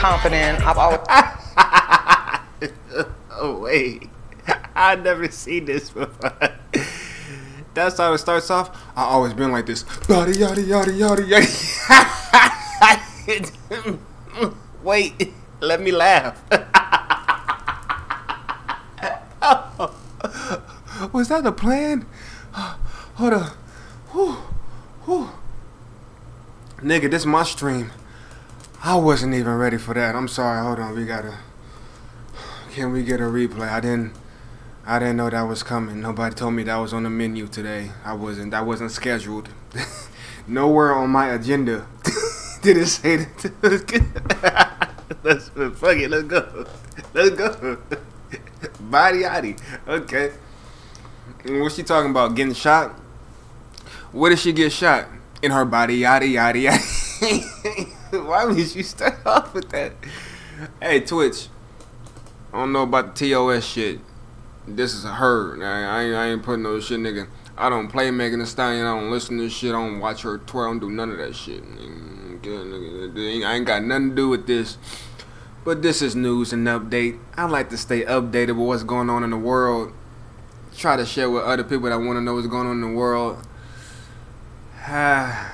confident. I've always. oh wait, I've never seen this before. That's how it starts off. I always been like this. Yada yada yada yada yada. wait, let me laugh. Was that the plan? Hold on. Whew. Whew. Nigga, this my stream. I wasn't even ready for that. I'm sorry. Hold on. We gotta. Can we get a replay? I didn't. I didn't know that was coming. Nobody told me that was on the menu today. I wasn't. That wasn't scheduled. Nowhere on my agenda did it say that. let's fuck it. Let's go. Let's go. Body yaddy. Okay. What's she talking about? Getting shot? Where did she get shot? In her body, yada yada yada. Why would you start off with that? Hey, Twitch. I don't know about the TOS shit. This is her. I, I, ain't, I ain't putting no shit, nigga. I don't play Megan Thee Stallion. I don't listen to shit. I don't watch her tour. I don't do none of that shit. Mm, I ain't got nothing to do with this. But this is news and update. I like to stay updated with what's going on in the world. Try to share with other people that want to know what's going on in the world. I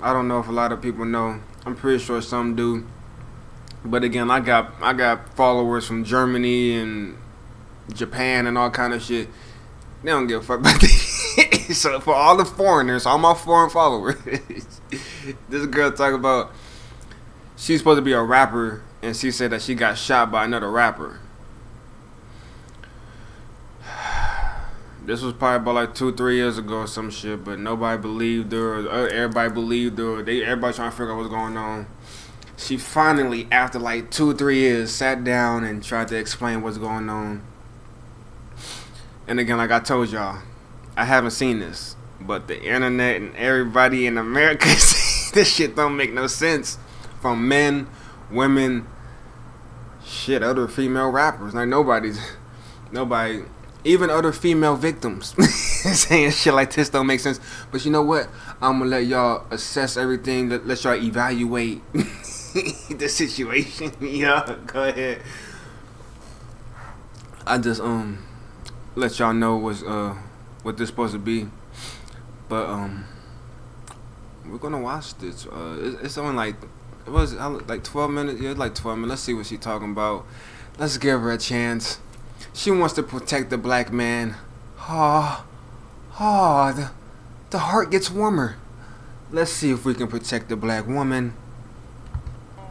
don't know if a lot of people know. I'm pretty sure some do. But again, I got I got followers from Germany and Japan and all kind of shit. They don't give a fuck about so for all the foreigners, all my foreign followers, this girl talk about she's supposed to be a rapper and she said that she got shot by another rapper. This was probably about like two, three years ago or some shit, but nobody believed her. Uh, everybody believed her. They everybody trying to figure out what's going on. She finally, after like two, three years, sat down and tried to explain what's going on. And again, like I told y'all, I haven't seen this, but the internet and everybody in America, this shit don't make no sense. From men, women, shit, other female rappers. Like nobody's, nobody even other female victims saying shit like this don't make sense. But you know what? I'm gonna let y'all assess everything. Let, let y'all evaluate the situation. yeah, go ahead. I just um let y'all know what's uh what this supposed to be, but um we're gonna watch this. Uh, it's, it's only like it was like 12 minutes. Yeah, like 12 minutes. Let's see what she's talking about. Let's give her a chance. She wants to protect the black man. Ah, oh, ah, oh, the, the heart gets warmer. Let's see if we can protect the black woman.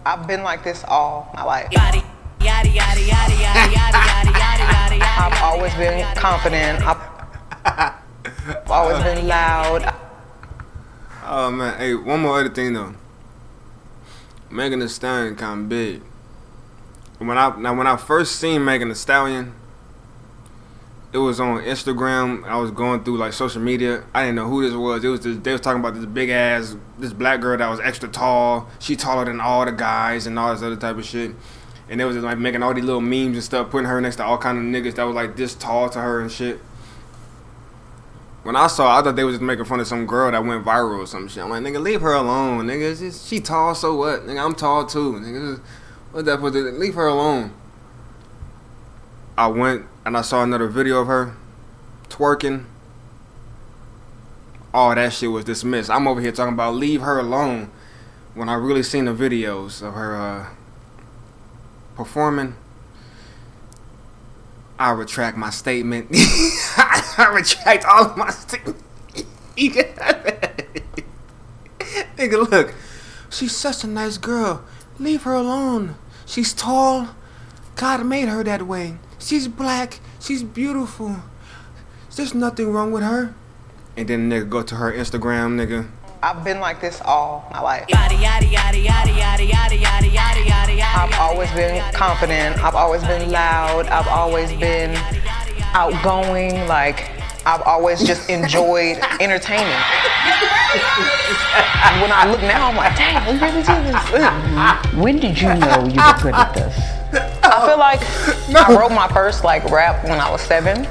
I've been like this all my life. Yadi, yadi, yadi, yadi, yadi, yadi, yadi, yadi, yadi, I've always been confident. I've always been loud. Oh man, hey, one more other thing though. Megan Thee Stallion kind of big. When I now when I first seen Megan Thee Stallion, it was on Instagram. I was going through like social media. I didn't know who this was. It was this, they was talking about this big ass this black girl that was extra tall. She taller than all the guys and all this other type of shit. And they was just, like making all these little memes and stuff, putting her next to all kind of niggas that was like this tall to her and shit. When I saw, I thought they was just making fun of some girl that went viral or some shit. I'm like, nigga, leave her alone, nigga. She tall, so what? Nigga, I'm tall too, nigga. What that? Leave her alone. I went and I saw another video of her twerking. All that shit was dismissed. I'm over here talking about leave her alone. When I really seen the videos of her uh, performing, I retract my statement. I retract all of my statements. Nigga, look. She's such a nice girl. Leave her alone. She's tall. God made her that way. She's black. She's beautiful. There's nothing wrong with her. And then nigga go to her Instagram, nigga. I've been like this all my life. I've always been confident. I've always been loud. I've always been outgoing. Like, I've always just enjoyed entertaining. when I look now, I'm like, damn, we really do this. when did you know you were good at this? I feel like I wrote my first like rap when I was seven,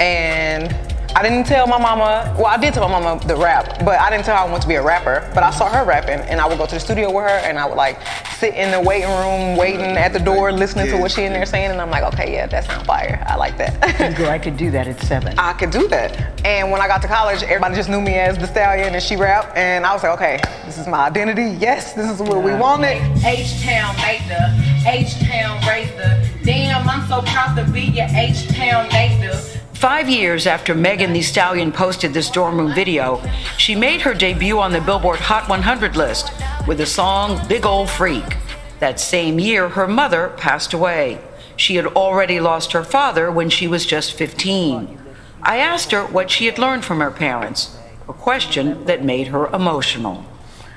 and I didn't tell my mama. Well, I did tell my mama the rap, but I didn't tell her I wanted to be a rapper. But I saw her rapping, and I would go to the studio with her, and I would like sit in the waiting room, waiting at the door, listening to what she in there saying, and I'm like, okay, yeah, that sound fire. I like that. You go, I could do that at seven. I could do that. And when I got to college, everybody just knew me as the stallion, and she rap, and I was like, okay, this is my identity. Yes, this is what we wanted. H-Town made the H-Town raised the Damn, I'm so proud to be your H-Town native. Five years after Megan Thee Stallion posted this dorm room video, she made her debut on the Billboard Hot 100 list with the song Big Ol' Freak. That same year, her mother passed away. She had already lost her father when she was just 15. I asked her what she had learned from her parents, a question that made her emotional.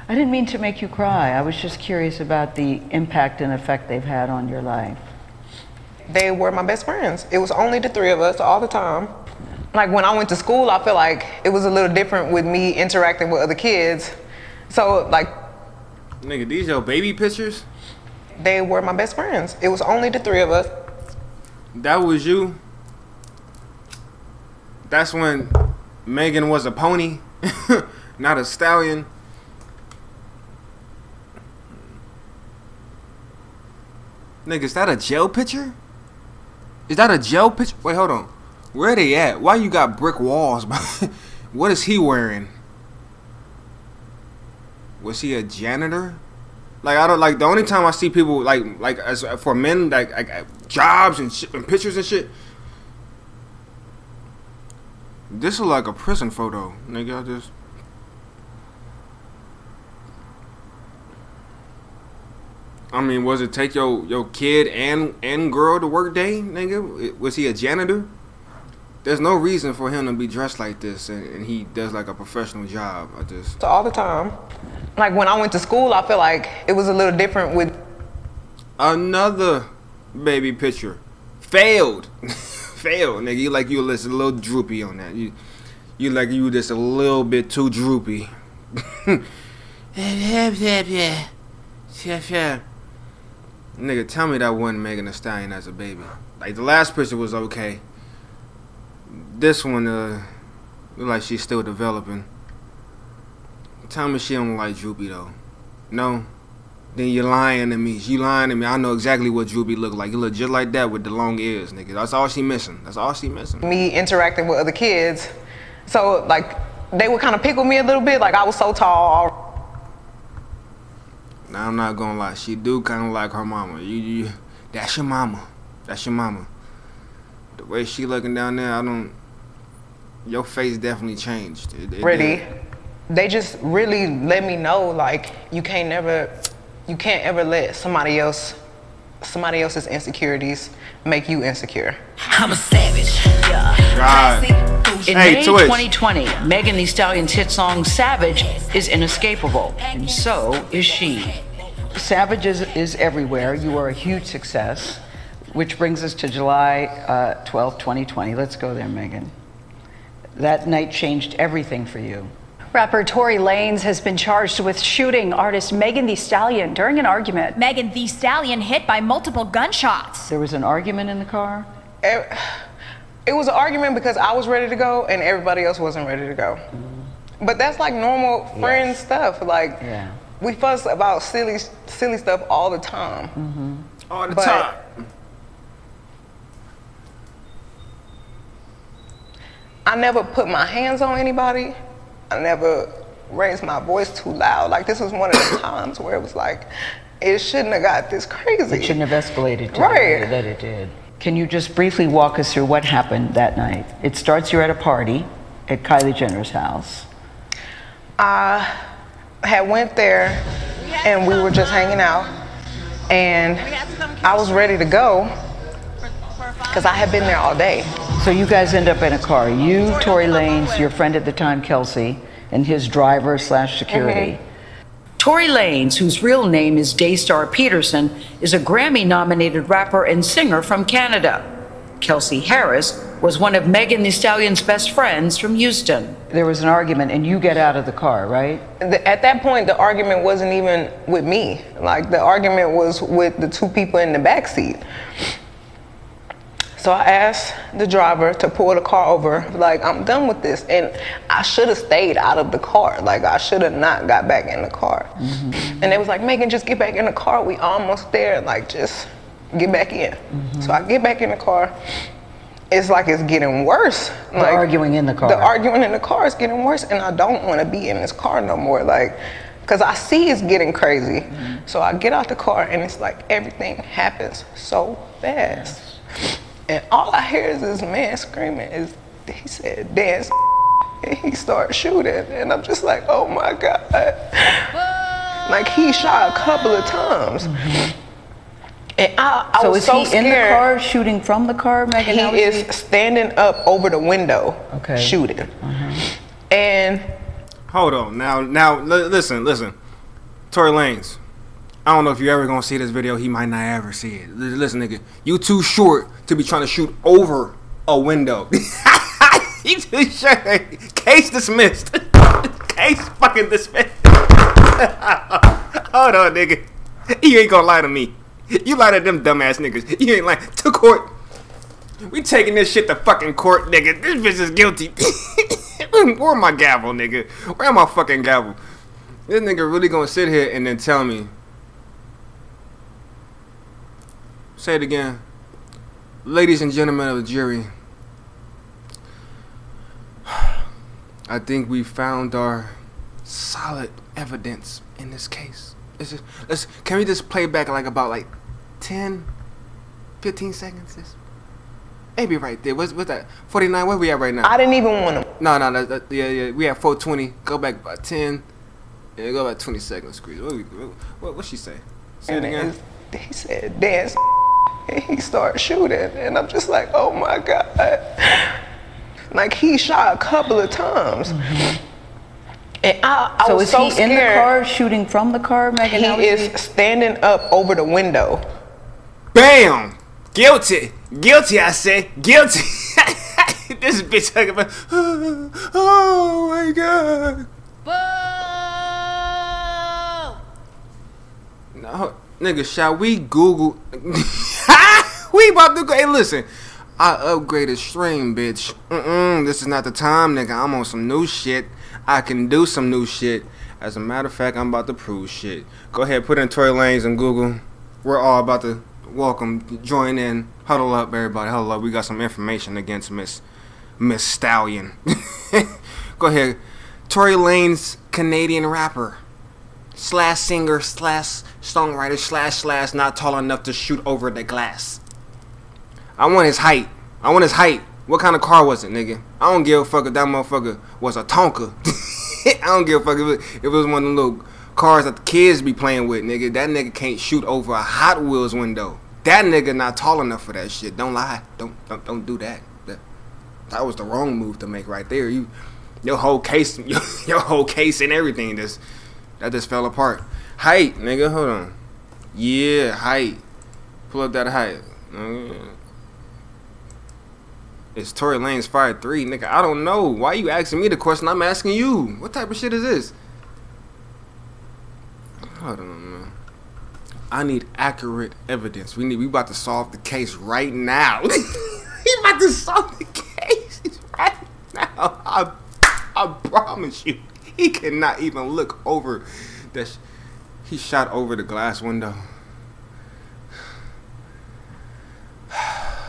I didn't mean to make you cry. I was just curious about the impact and effect they've had on your life. They were my best friends. It was only the three of us all the time. Like when I went to school, I feel like it was a little different with me interacting with other kids. So like Nigga, these your baby pictures? they were my best friends. It was only the three of us. That was you. That's when Megan was a pony, not a stallion. Nigga, is that a jail picture? Is that a jail picture? Wait, hold on. Where they at? Why you got brick walls? what is he wearing? Was he a janitor? Like I don't like the only time I see people like like as for men like, like uh, jobs and, and pictures and shit. This is like a prison photo, nigga. I just I mean, was it take your your kid and and girl to work day, nigga? Was he a janitor? There's no reason for him to be dressed like this, and, and he does like a professional job. I just So all the time. Like when I went to school, I feel like it was a little different with another baby picture failed, failed, nigga. You like you just a little droopy on that. You you like you just a little bit too droopy. Nigga, tell me that wasn't Megan Thee Stallion as a baby. Like the last picture was okay. This one, uh, look like she's still developing. Tell me she don't like Droopy though. No? Then you're lying to me. You lying to me. I know exactly what Droopy look like. You look just like that with the long ears, nigga. That's all she missing. That's all she missing. me interacting with other kids. So like they would kind of pick with me a little bit. Like I was so tall. Now I'm not gonna lie. She do kind of like her mama. You, you, that's your mama. That's your mama. The way she looking down there, I don't. Your face definitely changed. It, it Ready. did. They just really let me know like you can't never, you can't ever let somebody else, somebody else's insecurities make you insecure. I'm a savage. Yeah. God. In Hey, May Twitch. 2020, Megan Thee Stallion's hit song Savage is inescapable, and so is she. Savage is, is everywhere. You are a huge success, which brings us to July uh, 12, 2020. Let's go there, Megan. That night changed everything for you. Rapper Tory Lanez has been charged with shooting artist Megan Thee Stallion during an argument. Megan Thee Stallion hit by multiple gunshots. There was an argument in the car. E- It was an argument because I was ready to go and everybody else wasn't ready to go. But that's like normal friend stuff. Like Yeah. We fuss about silly, silly stuff all the time. Mm-hmm. All the But- time. I never put my hands on anybody. I never raised my voice too loud. Like this was one of the times where it was like, it shouldn't have got this crazy. It shouldn't have escalated to Right. the way that it did. Can you just briefly walk us through what happened that night? It starts you're at a party at Kylie Jenner's house. I had went there and we were just hanging out and I was ready to go because I had been there all day. So you guys end up in a car. You, Tory Lanez, your friend at the time, Kelsey, and his driver slash security. Mm-hmm. Tory Lanez, whose real name is Daystar Peterson, is a Grammy nominated rapper and singer from Canada. Kelsey Harris was one of Megan Thee Stallion's best friends from Houston. There was an argument, and you get out of the car, right? The- At that point, the argument wasn't even with me. Like the argument was with the two people in the back seat. So I asked the driver to pull the car over, like I'm done with this, and I should have stayed out of the car. Like I should have not got back in the car. Mm-hmm. And they was like, Megan, just get back in the car. We almost there. Like just get back in. Mm-hmm. So I get back in the car. It's like it's getting worse. The like arguing in the car. The arguing in the car is getting worse, and I don't want to be in this car no more. Like, cause I see it's getting crazy. Mm-hmm. So I get out the car, and it's like everything happens so fast. And all I hear is this man screaming. Is he said dance? And he starts shooting, and I'm just like, oh my god! Like he shot a couple of times. Mm-hmm. And I, I so was is so he scared. in the car shooting from the car, Megan? He is standing up over the window, Okay. shooting. Uh-huh. And Hold on. Now, now, li- listen, listen. Tory Lanez. I don't know if you're ever gonna see this video. He might not ever see it. L- Listen, nigga, you too short to be trying to shoot over a window. you too short. Case dismissed. Case fucking dismissed. Hold on, nigga. You ain't gonna lie to me. You lied to them dumbass niggas. You ain't lying. To court. We taking this shit to fucking court, nigga. This bitch is guilty. Where my gavel, nigga? Where my fucking gavel? This nigga really gonna sit here and then tell me. Say it again. Ladies and gentlemen of the jury. I think we found our solid evidence in this case. Let's, just, let's can we just play back like about like 10, 15 seconds? Just- Maybe right there. What's, what's that? 49? Where we at right now? I didn't even want to. No, no, that, that, yeah, yeah. We have 420. Go back about 10. Yeah, go back 20 seconds, Squeeze. What, we- what, what she say? Say it again. He said dance. And he started shooting, and I'm just like, oh my god! Like he shot a couple of times. Mm-hmm. And I, I So was is so he scared. in the car shooting from the car, Megan? He is standing up over the window. Bam! Guilty. Guilty, I say. Guilty. this bitch talking about, oh my god. No, nigga, shall we Google? we about to go. Hey, listen. I upgraded stream, bitch. Mm-mm, this is not the time, nigga. I'm on some new shit. I can do some new shit. As a matter of fact, I'm about to prove shit. Go ahead, put in Tory Lanez in Google. We're all about to welcome, join in, huddle up, everybody, huddle up. We got some information against Miss Miss Stallion. Go ahead, Tory Lanez, Canadian rapper slash singer slash songwriter slash slash not tall enough to shoot over the glass. I want his height. I want his height. What kind of car was it, nigga? I don't give a fuck if that motherfucker was a Tonka. I don't give a fuck if it, if it was one of them little cars that the kids be playing with, nigga. That nigga can't shoot over a Hot Wheels window. That nigga not tall enough for that shit. Don't lie. Don't don't, don't do that. that. That was the wrong move to make right there. You, your whole case, your, your whole case and everything just that just fell apart. Height, nigga. Hold on. Yeah, height. Pull up that height. Uh, It's Tory Lanez five three, nigga. I don't know. Why you asking me the question? I'm asking you. What type of shit is this? Hold on, man. I need accurate evidence. We need. We about to solve the case right now. we about to solve the case right now. I, I promise you. He cannot even look over. That. Sh- he shot over the glass window.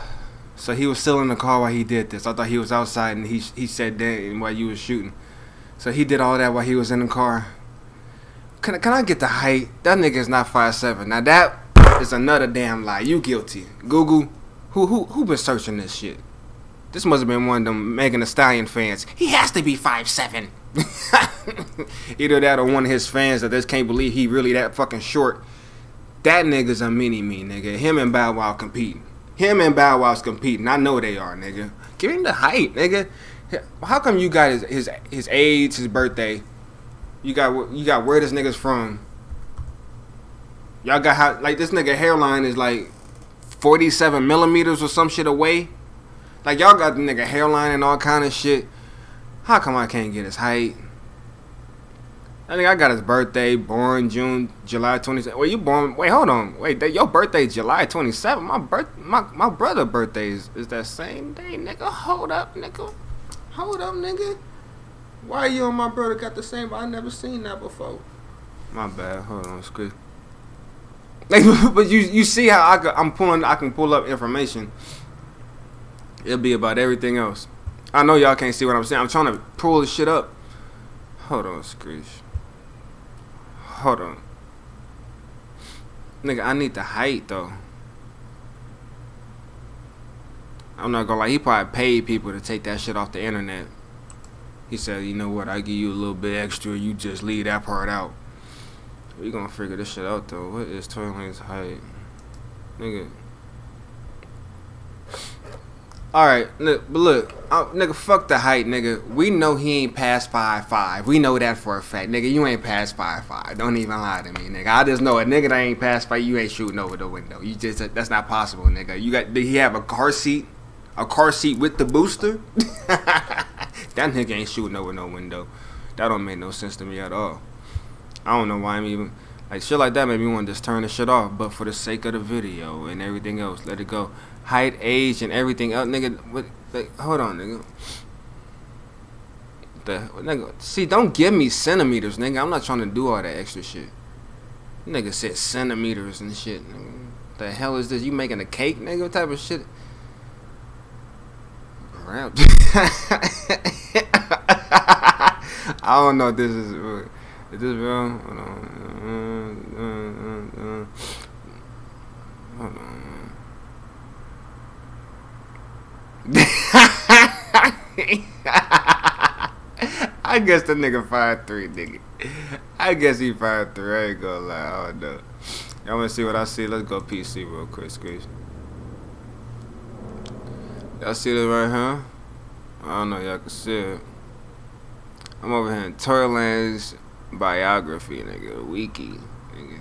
So he was still in the car while he did this. I thought he was outside and he he said that while you was shooting. So he did all that while he was in the car. Can can I get the height? That nigga is not five seven. Now that is another damn lie. You guilty. Google, who who who been searching this shit? This must have been one of them Megan Thee Stallion fans. He has to be five seven. Either that or one of his fans that just can't believe he really that fucking short. That nigga's a mini me, nigga. Him and Bow Wow competing. Him and Bow Wow's competing. I know they are, nigga. Give him the height, nigga. How come you got his his, his age, his birthday? You got you got where this nigga's from. Y'all got how like this nigga hairline is like forty seven millimeters or some shit away. Like y'all got the nigga hairline and all kind of shit. How come I can't get his height? I think I got his birthday, born June, July 27th. Wait, you born? Wait, hold on. Wait, that, your birthday July 27th. My birth, my my brother birthday is, is that same day, nigga. Hold up, nigga. Hold up, nigga. Why you and my brother got the same? I never seen that before. My bad. Hold on, squid. Like, but you you see how I I'm pulling I can pull up information. It'll be about everything else. I know y'all can't see what I'm saying. I'm trying to pull this shit up. Hold on, Screech. Hold on. Nigga, I need the height though. I'm not gonna lie, he probably paid people to take that shit off the internet. He said, you know what, I give you a little bit extra, you just leave that part out. We gonna figure this shit out though. What is Tory Lanez height? Nigga. Alright, look, but look, nigga, fuck the height, nigga. We know he ain't past five five. We know that for a fact, nigga. You ain't past five five. Don't even lie to me, nigga. I just know a nigga that ain't past five. You ain't shooting over the window. You just that's not possible, nigga. You got did he have a car seat? A car seat with the booster? that nigga ain't shooting over no window. That don't make no sense to me at all. I don't know why I'm even like shit like that made me want to just turn the shit off. But for the sake of the video and everything else, let it go. Height, age, and everything else, nigga. What? Like, hold on, nigga. The nigga. See, don't give me centimeters, nigga. I'm not trying to do all that extra shit. Nigga said centimeters and shit. Nigga. The hell is this? You making a cake, nigga? What type of shit? I don't know if this is. Is this real? Hold on. Uh, uh, uh, uh. Hold on. I guess the nigga five three, nigga. I guess he five three. I ain't gonna lie. I don't know. Y'all wanna see what I see? Let's go PC real quick, squeeze. Y'all see this right here? I don't know. Y'all can see it. I'm over here in Tory Lanez biography, nigga. Wiki, nigga.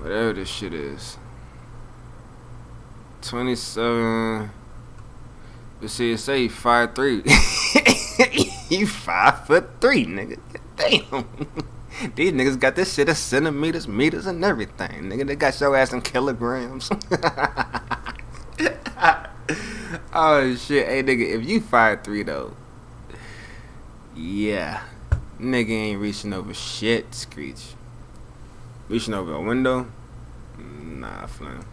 Whatever this shit is. 27. But see, it say five three. he five foot three, nigga. Damn. These niggas got this shit in centimeters, meters, and everything. Nigga, they got your ass in kilograms. oh shit, hey nigga, if you five three though, yeah, nigga ain't reaching over shit, Screech. Reaching over a window? Nah, flam.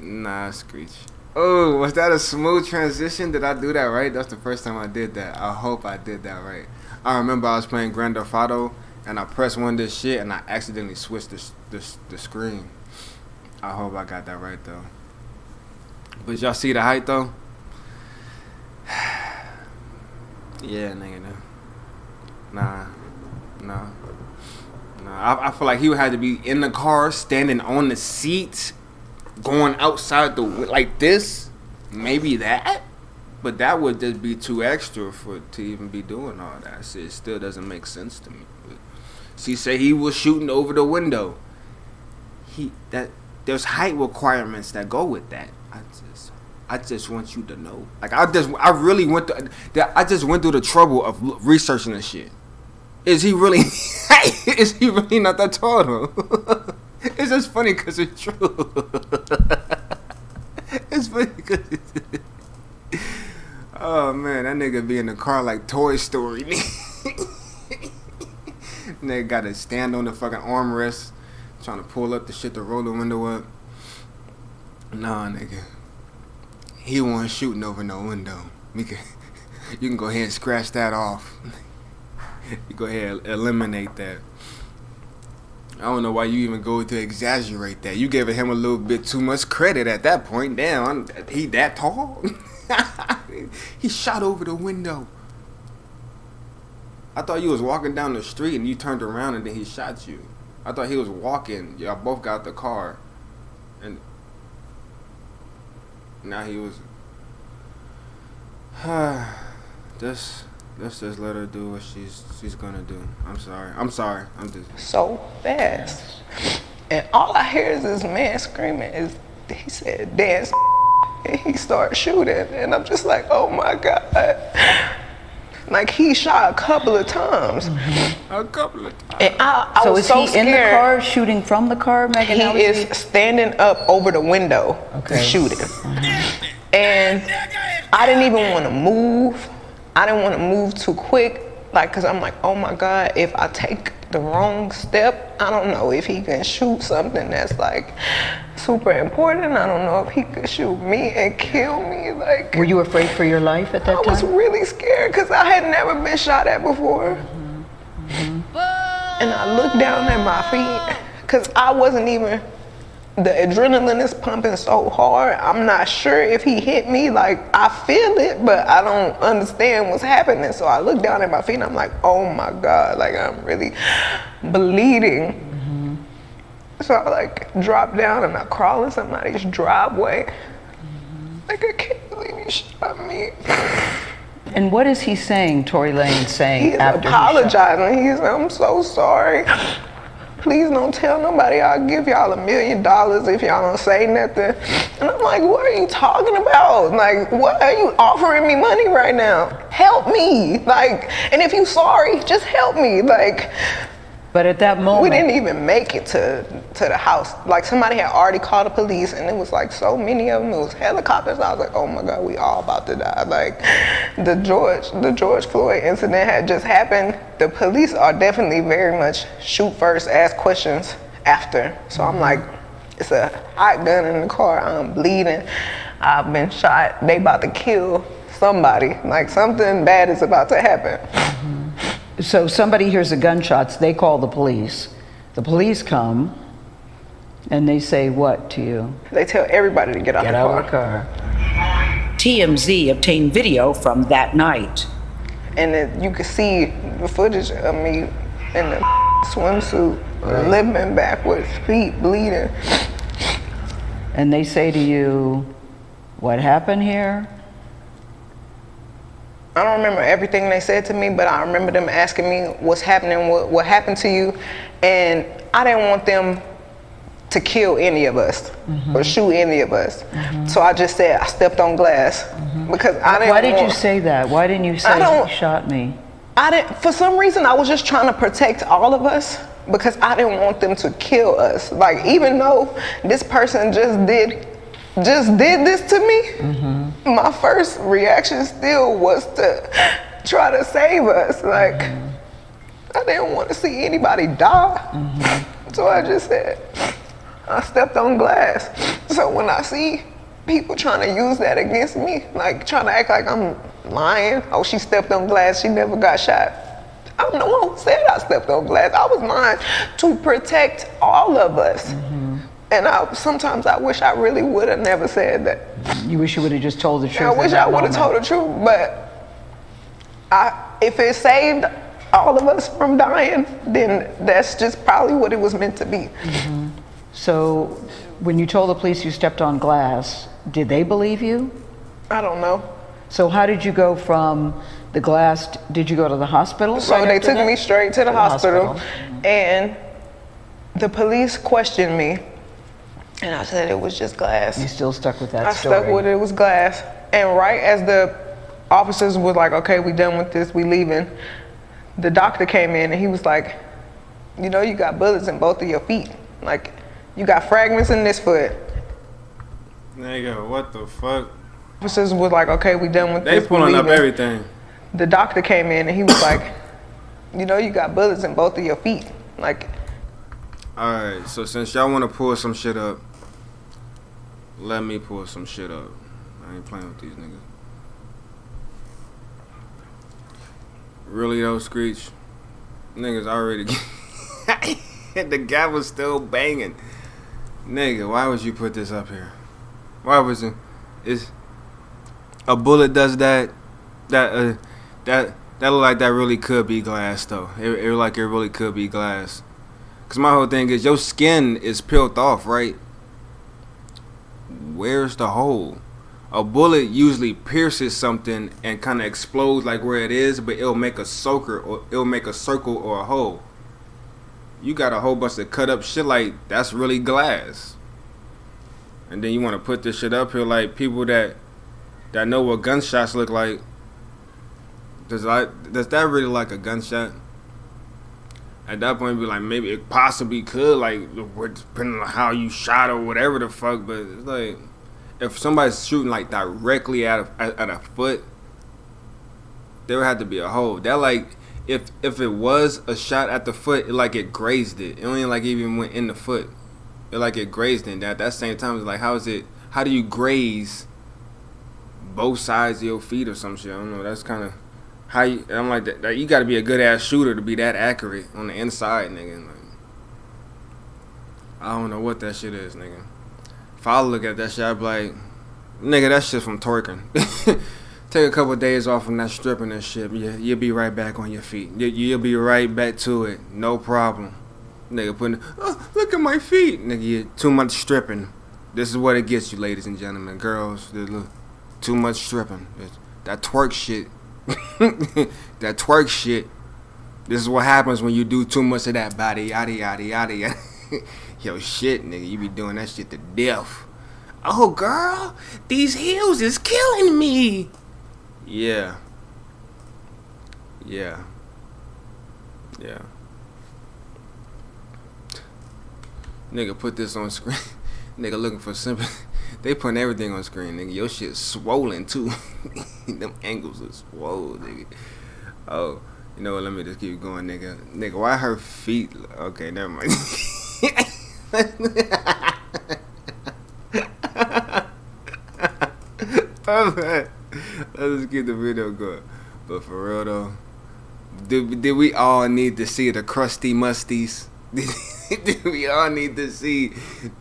Nah, Screech. Oh, was that a smooth transition? Did I do that right? That's the first time I did that. I hope I did that right. I remember I was playing Grand Theft Auto and I pressed one of this shit and I accidentally switched the, the, the screen. I hope I got that right though. But y'all see the height though? yeah, nigga. Nah, nah, nah. I, I feel like he would have to be in the car, standing on the seat, going outside the like this. Maybe that, but that would just be too extra for to even be doing all that. So it still doesn't make sense to me. But she said he was shooting over the window. He that there's height requirements that go with that. I just I just want you to know. Like I just I really went that I just went through the trouble of researching this shit. Is he really is he really not that tall though? it's just funny cuz it's true. it's funny it's Oh man, that nigga be in the car like Toy Story. nigga got to stand on the fucking armrest, trying to pull up the shit to roll the window up. Nah, nigga. He wasn't shooting over no window. You can go ahead and scratch that off. you go ahead and eliminate that. I don't know why you even go to exaggerate that. You gave him a little bit too much credit at that point. Damn, he that tall? he shot over the window. I thought you was walking down the street and you turned around and then he shot you. I thought he was walking. Y'all both got the car, and now he was. just, let's just let her do what she's she's gonna do. I'm sorry. I'm sorry. I'm just. so fast. And all I hear is this man screaming is he said dance and he started shooting and I'm just like, oh my God. Like he shot a couple of times, A couple of times. and I, I so was is so he scared. in the car shooting from the car, Megan? How He is standing up over the window Okay. shooting. And I didn't even want to move. I didn't want to move too quick. Like, cause I'm like, oh my God, if I take the wrong step, I don't know if he can shoot something that's like super important. I don't know if he could shoot me and kill me. Like, Were you afraid for your life at that time? I was really scared because I had never been shot at before. Mm-hmm. Mm-hmm. And I looked down at my feet because I wasn't even, the adrenaline is pumping so hard. I'm not sure if he hit me. Like, I feel it, but I don't understand what's happening. So I look down at my feet and I'm like, oh my God, like I'm really bleeding. Mm-hmm. So I like drop down and I crawl in somebody's driveway. Like, I can't believe you shot me. And what is he saying, Tory Lanez saying He's after he apologizing. He's, I'm so sorry. Please don't tell nobody. I'll give y'all a million dollars if y'all don't say nothing. And I'm like, what are you talking about? Like, what are you offering me money right now? Help me. Like, and if you sorry, just help me. Like, But at that moment, we didn't even make it to to the house. Like somebody had already called the police, and it was like so many of them. It was helicopters. I was like, oh my god, we all about to die. Like the George the George Floyd incident had just happened. The police are definitely very much shoot first, ask questions after. So I'm like, it's a hot gun in the car. I'm bleeding. I've been shot. They about to kill somebody. Like something bad is about to happen. Mm-hmm. So somebody hears the gunshots, they call the police. The police come, and they say what to you? They tell everybody to get out Get the out car. of the car. TMZ obtained video from that night. and then you could see the footage of me in the swimsuit, limping backwards, feet bleeding. And they say to you, what happened here? I don't remember everything they said to me, but I remember them asking me what's happening, what, what happened to you, and I didn't want them to kill any of us mm-hmm. or shoot any of us. Mm-hmm. So I just said I stepped on glass mm-hmm. because I didn't. Why did you say that? Why didn't you say I don't- shot me? I didn't. For some reason, I was just trying to protect all of us because I didn't want them to kill us. Like even though this person just did, just did this to me, my first reaction still was to try to save us. Like I didn't want to see anybody die, mm-hmm. so I just said I stepped on glass. So when I see people trying to use that against me, like trying to act like I'm lying, oh, she stepped on glass, she never got shot. I'm the one who said I stepped on glass. I was lying to protect all of us. Mm-hmm. And I, sometimes I wish I really would have never said that. You wish you would have just told the truth. I wish I would have told the truth, but I, if it saved all of us from dying, then that's just probably what it was meant to be. Mm-hmm. So, when you told the police you stepped on glass, did they believe you? I don't know. So, how did you go from the glass? Did you go to the hospital? So right they took that? me straight to the, the hospital, hospital. and the police questioned me, and I said it was just glass. You still stuck with that I story. stuck with it, it was glass. And right as the officers was like, okay, we done with this, we leaving, the doctor came in and he was like, you know, you got bullets in both of your feet. Like, you got fragments in this foot. Nigga, what the fuck? Officers was like, okay, we done with They this. They pulling up everything. The doctor came in and he was like, you know, you got bullets in both of your feet. Like, Alright, so since y'all wanna pull some shit up, let me pull some shit up. I ain't playing with these niggas. Really though, Screech? Niggas already the guy was still banging. Nigga, why would you put this up here? Why was it is a bullet does that that uh that that look like that really could be glass though. It, it like it really could be glass. Cause my whole thing is your skin is peeled off, right? Where's the hole? A bullet usually pierces something and kind of explodes like where it is, but it'll make a soaker or it'll make a circle or a hole. You got a whole bunch of cut up shit like that's really glass. And then you want to put this shit up here like people that that know what gunshots look like. does like does that really like a gunshot? At that point, be like maybe it possibly could like depending on how you shot or whatever the fuck. But it's like if somebody's shooting like directly at a at, a foot, there would have to be a hole. That like if if it was a shot at the foot, it like it grazed it. It only like even went in the foot. It like it grazed it. At that same time, it's like how is it? How do you graze both sides of your feet or some shit? I don't know. That's kind of how you. I'm like that. that you got to be a good ass shooter to be that accurate on the inside, nigga. Like, I don't know what that shit is, nigga. If I look at that shit, I'd be like, nigga, that shit from twerking. Take a couple of days off from that stripping and shit. You'll be right back on your feet. You, you'll be right back to it. No problem. Nigga putting, oh, look at my feet. Nigga, you too much stripping. This is what it gets you, ladies and gentlemen. Girls, look, too much stripping. That twerk shit. that twerk shit. This is what happens when you do too much of that body, yada, yada, yada, yada. Yo, shit, nigga, you be doing that shit to death. Oh, girl, these heels is killing me. Yeah. Yeah. Yeah. Nigga, put this on screen. nigga looking for sympathy. They putting everything on screen, nigga. Your shit swollen too. Them angles are swole, nigga. Oh, you know what? Let me just keep going, nigga. Nigga, why her feet? Okay, never mind. Let's just keep the video going. But for real though, did, did we all need to see the crusty musties? we all need to see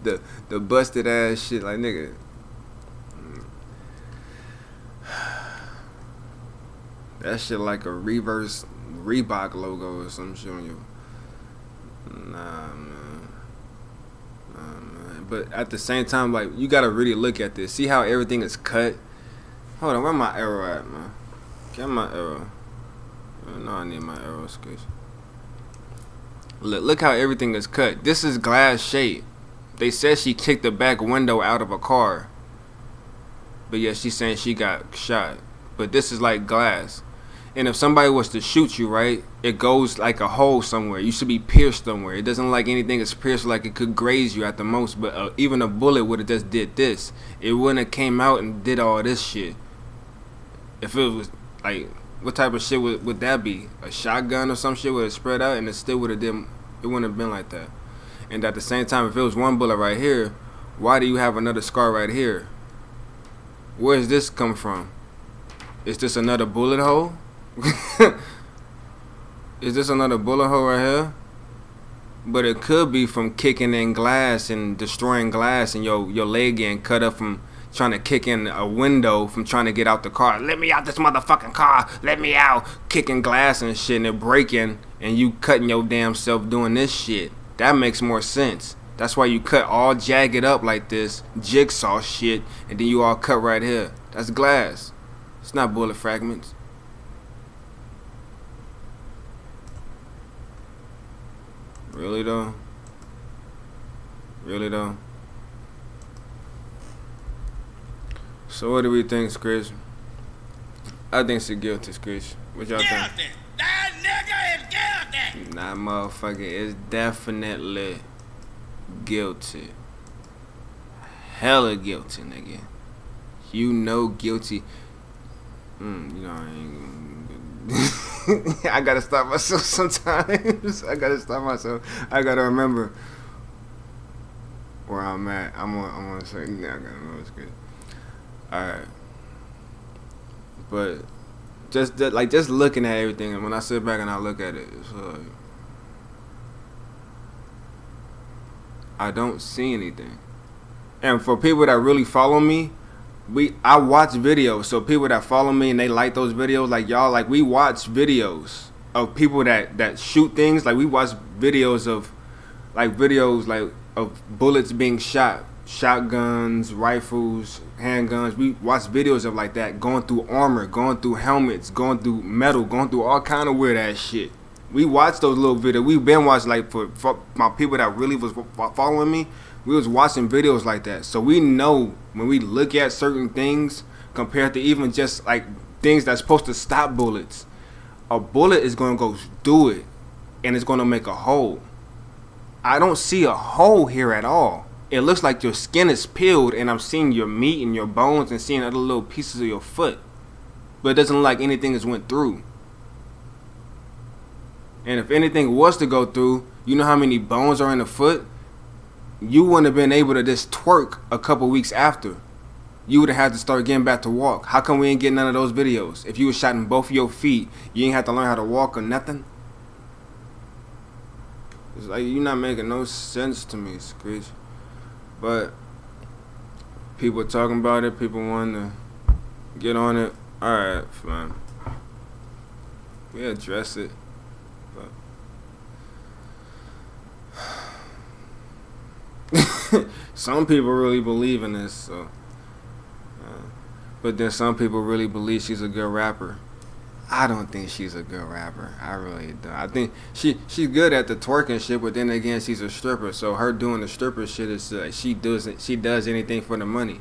the the busted ass shit? Like nigga. That shit like a reverse Reebok logo or some shit on you. Nah, man. Nah, man. But at the same time, like you gotta really look at this. See how everything is cut. Hold on, where my arrow at, man? Get my arrow. No, I need my arrow sketch. Look, look how everything is cut. This is glass shape. They said she kicked the back window out of a car. But yeah, she's saying she got shot. But this is like glass. And if somebody was to shoot you, right, it goes like a hole somewhere. You should be pierced somewhere. It doesn't like anything is pierced like it could graze you at the most. But uh, even a bullet would have just did this. It wouldn't have came out and did all this shit. If it was like, what type of shit would, would that be? A shotgun or some shit would have spread out and it still would have did. It wouldn't have been like that. And at the same time, if it was one bullet right here, why do you have another scar right here? Where does this come from? Is this another bullet hole? Is this another bullet hole right here? But it could be from kicking in glass and destroying glass and your your leg getting cut up from trying to kick in a window from trying to get out the car. Let me out this motherfucking car. Let me out. Kicking glass and shit and it breaking and you cutting your damn self doing this shit. That makes more sense. That's why you cut all jagged up like this, jigsaw shit, and then you all cut right here. That's glass. It's not bullet fragments. Really though? Really though? So what do we think, Chris? I think she's guilty, Chris. What y'all think? That nigga is guilty. Nah, motherfucker is definitely guilty. Hella guilty, nigga. You know guilty. Mm, you know, I ain't I gotta stop myself sometimes. I gotta stop myself. I gotta remember where I'm at. I'm on. I'm on a certain. Yeah, I gotta know it's good. All right, but just like just looking at everything, and when I sit back and I look at it, it's like I don't see anything. And for people that really follow me, we I watch videos. So people that follow me and they like those videos, like y'all, like we watch videos of people that that shoot things. Like we watch videos of like videos like of bullets being shot, shotguns, rifles, handguns. We watch videos of like that going through armor, going through helmets, going through metal, going through all kind of weird ass shit. We watch those little videos. We've been watching like for, for my people that really was following me. We was watching videos like that, so we know when we look at certain things compared to even just like things that's supposed to stop bullets. a bullet is gonna go through it, and it's gonna make a hole. I don't see a hole here at all. It looks like your skin is peeled, and I'm seeing your meat and your bones, and seeing other little pieces of your foot. But it doesn't look like anything has went through. And if anything was to go through, you know how many bones are in the foot? You wouldn't have been able to just twerk a couple weeks after. You would have had to start getting back to walk. How come we ain't getting none of those videos? If you was shot in both of your feet, you ain't have to learn how to walk or nothing? It's like you're not making no sense to me, Screech. But people talking about it, people want to get on it. Alright, fine. We address it. But some people really believe in this, so. Uh, but then some people really believe she's a good rapper. I don't think she's a good rapper. I really don't. I think she she's good at the twerking shit, but then again, she's a stripper. So her doing the stripper shit is uh, she does she does anything for the money.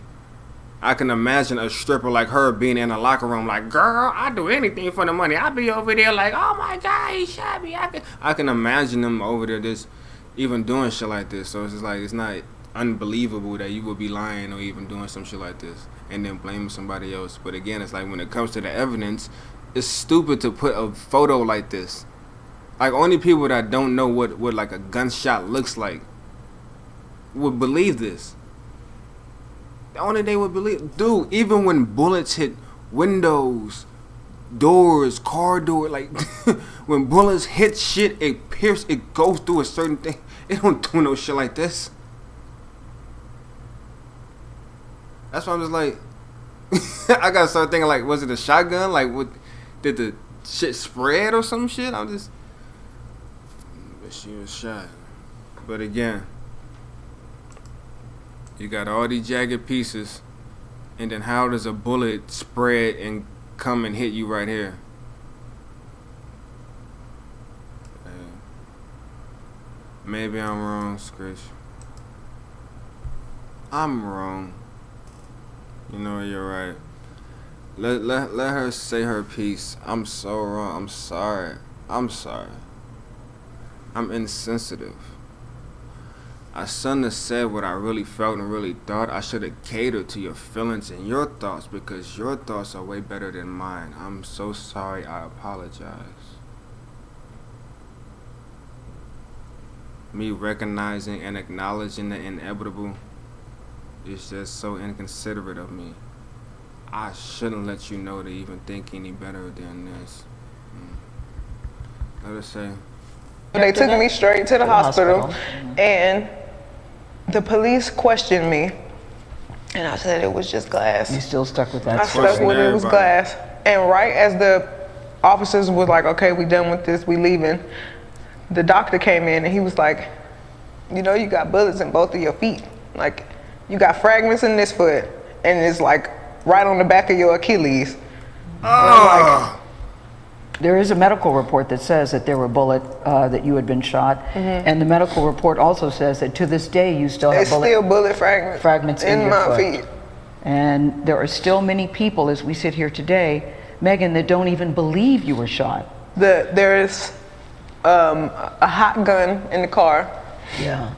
I can imagine a stripper like her being in a locker room, like, girl, I do anything for the money. I'll be over there like, oh my god, he shot me. I can I can imagine them over there just even doing shit like this. So it's just like it's not unbelievable that you would be lying or even doing some shit like this and then blaming somebody else. But again, it's like when it comes to the evidence, it's stupid to put a photo like this. Like only people that don't know what what like a gunshot looks like would believe this. The only they would believe, dude. Even when bullets hit windows, doors, car door, like when bullets hit shit, it pierce, it goes through a certain thing. It don't do no shit like this. That's why I'm just like, I gotta start thinking like, was it a shotgun? Like, what did the shit spread or some shit? I'm just, but she was shot. But again, you got all these jagged pieces, and then how does a bullet spread and come and hit you right here? Uh, maybe I'm wrong, Scratch. I'm wrong. You know you're right. Let let let her say her piece. I'm so wrong. I'm sorry. I'm sorry. I'm insensitive. I shouldn't have said what I really felt and really thought. I should have catered to your feelings and your thoughts because your thoughts are way better than mine. I'm so sorry. I apologize. Me recognizing and acknowledging the inevitable is just so inconsiderate of me. I shouldn't let you know to even think any better than this. Mm. Let us say. They took me straight to the hospital, and the police questioned me, and I said it was just glass. You still stuck with that? I that? stuck with it, it was glass. And right as the officers was like, okay, we done with this, we leaving, the doctor came in and he was like, you know, you got bullets in both of your feet. Like, you got fragments in this foot, and it's like right on the back of your Achilles. Oh. There is a medical report that says that there were bullet uh, that you had been shot, and the medical report also says that to this day you still have bullet still bullet fragments, fragments in, in your my foot. feet. And there are still many people, as we sit here today, Megan, that don't even believe you were shot. The, there's um, a hot gun in the car. Yeah.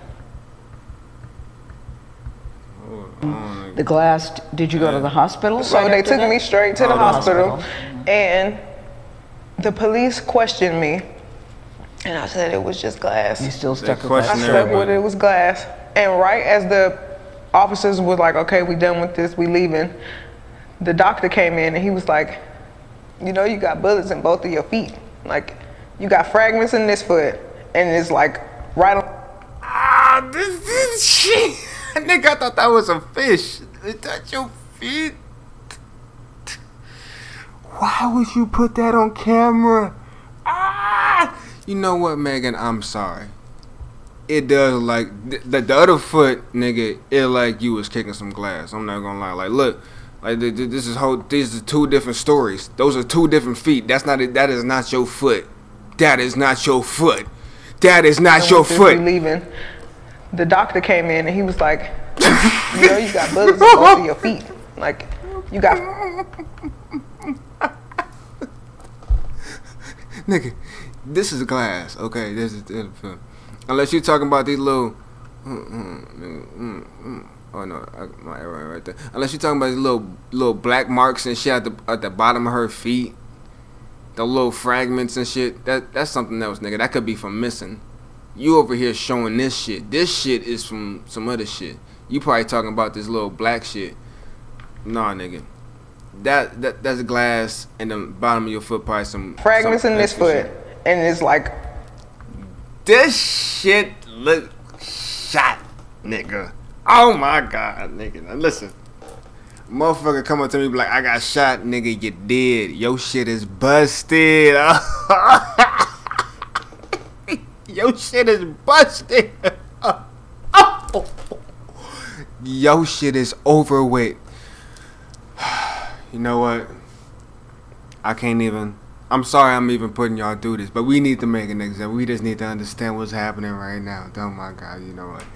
The glass. Did you go to the hospital? So right they took that? me straight to Oh, the the hospital, and the police questioned me, and I said it was just glass. You still stuck with question I that? Questionnaire, stuck with it, it was glass. And right as the officers was like, okay, we done with this, we leaving, the doctor came in and he was like, you know, you got bullets in both of your feet. Like, you got fragments in this foot, and it's like right on. Ah, this is shit. Nigga, I thought that was a fish. Is that your feet? Why would you put that on camera? Ah! You know what, Megan? I'm sorry. It does like th- the, the other foot, nigga. It like you was kicking some glass. I'm not gonna lie. Like, look, like th- th- this is whole. These are two different stories. Those are two different feet. That's not. it. That is not your foot. That is not your foot. That is not your foot. Leaving. The doctor came in and he was like, you know, you got in both of your feet. Like, you got nigga, this is a glass. Okay, this is uh, unless you're talking about these little. Mm, mm, mm. Oh no, my error right there. Unless you're talking about these little little black marks and shit at the at the bottom of her feet, the little fragments and shit. That that's something else, nigga. That could be from missing. You over here showing this shit. This shit is from some other shit. You probably talking about this little black shit. Nah, nigga. That that that's a glass and the bottom of your foot probably some Fragments some in this foot, shit. and it's like This shit look shot, nigga. Oh my god, nigga. Now listen. Motherfucker come up to me be like, I got shot, nigga, you did. Your shit is busted. Your shit is busted. Your shit is overweight. You know what? I can't even. I'm sorry I'm even putting y'all through this, but we need to make an example. We just need to understand what's happening right now. Oh my God, you know what?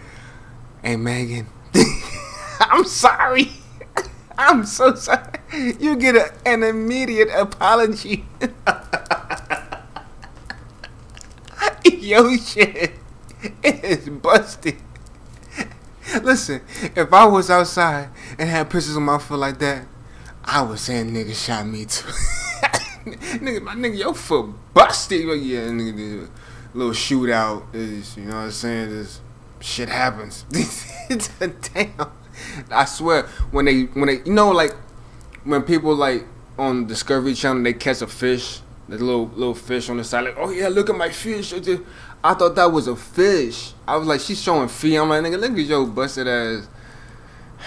Hey, Megan. I'm sorry. I'm so sorry. You get a, an immediate apology. Yo, shit is busted. Listen, if I was outside and had pictures of my foot like that, I was saying nigga shot me too. nigga, my nigga, your foot busted. Yeah, nigga, little shootout is, you know what I'm saying? This shit happens. Damn. I swear, when they, when they, you know, like, when people, like, on Discovery Channel, they catch a fish, the little, little fish on the side, like, oh yeah, look at my fish. I thought that was a fish. I was like, she's showing feet. I'm like, nigga, look at your busted ass.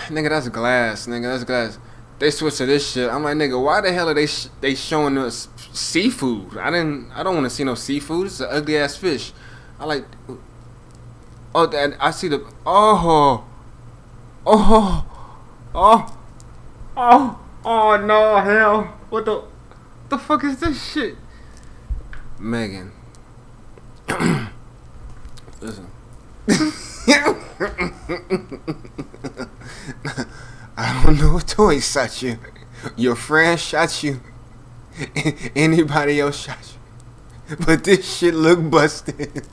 Nigga, that's glass. Nigga, that's glass. They switch to this shit. I'm like, nigga, why the hell are they sh- they showing us seafood? I didn't. I don't want to see no seafood. It's an ugly ass fish. I like. Oh, that I see the. Oh, oh, oh, oh, oh no, hell! What the, the fuck is this shit? Megan. Listen. I don't know what toy shot you. Your friend shot you. Anybody else shot you. But this shit look busted.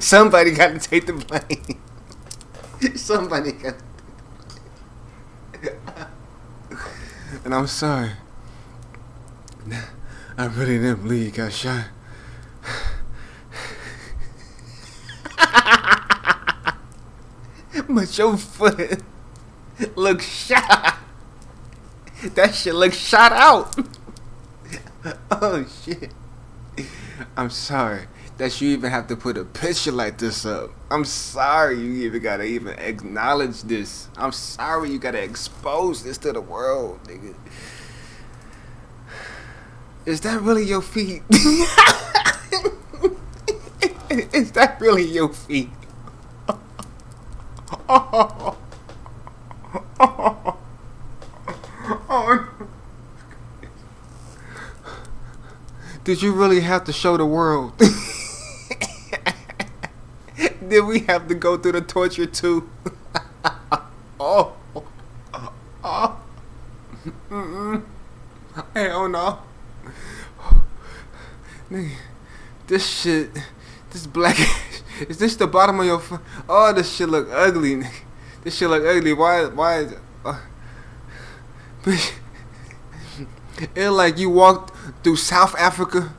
Somebody got to take the blame. Somebody got. and I'm sorry. I really didn't believe you got shot. but your foot look shot. That shit look shot out. oh shit. I'm sorry that you even have to put a picture like this up. I'm sorry you even gotta even acknowledge this. I'm sorry you gotta expose this to the world, nigga. Is that really your feet? Is that really your feet? Oh, oh, oh. Did you really have to show the world? Did we have to go through the torture too? oh. Oh. Mm-mm. Hell no. This shit, this black, is this the bottom of your? Oh, this shit look ugly. nigga. This shit look ugly. Why? Why? Is it, uh, it like you walked through South Africa,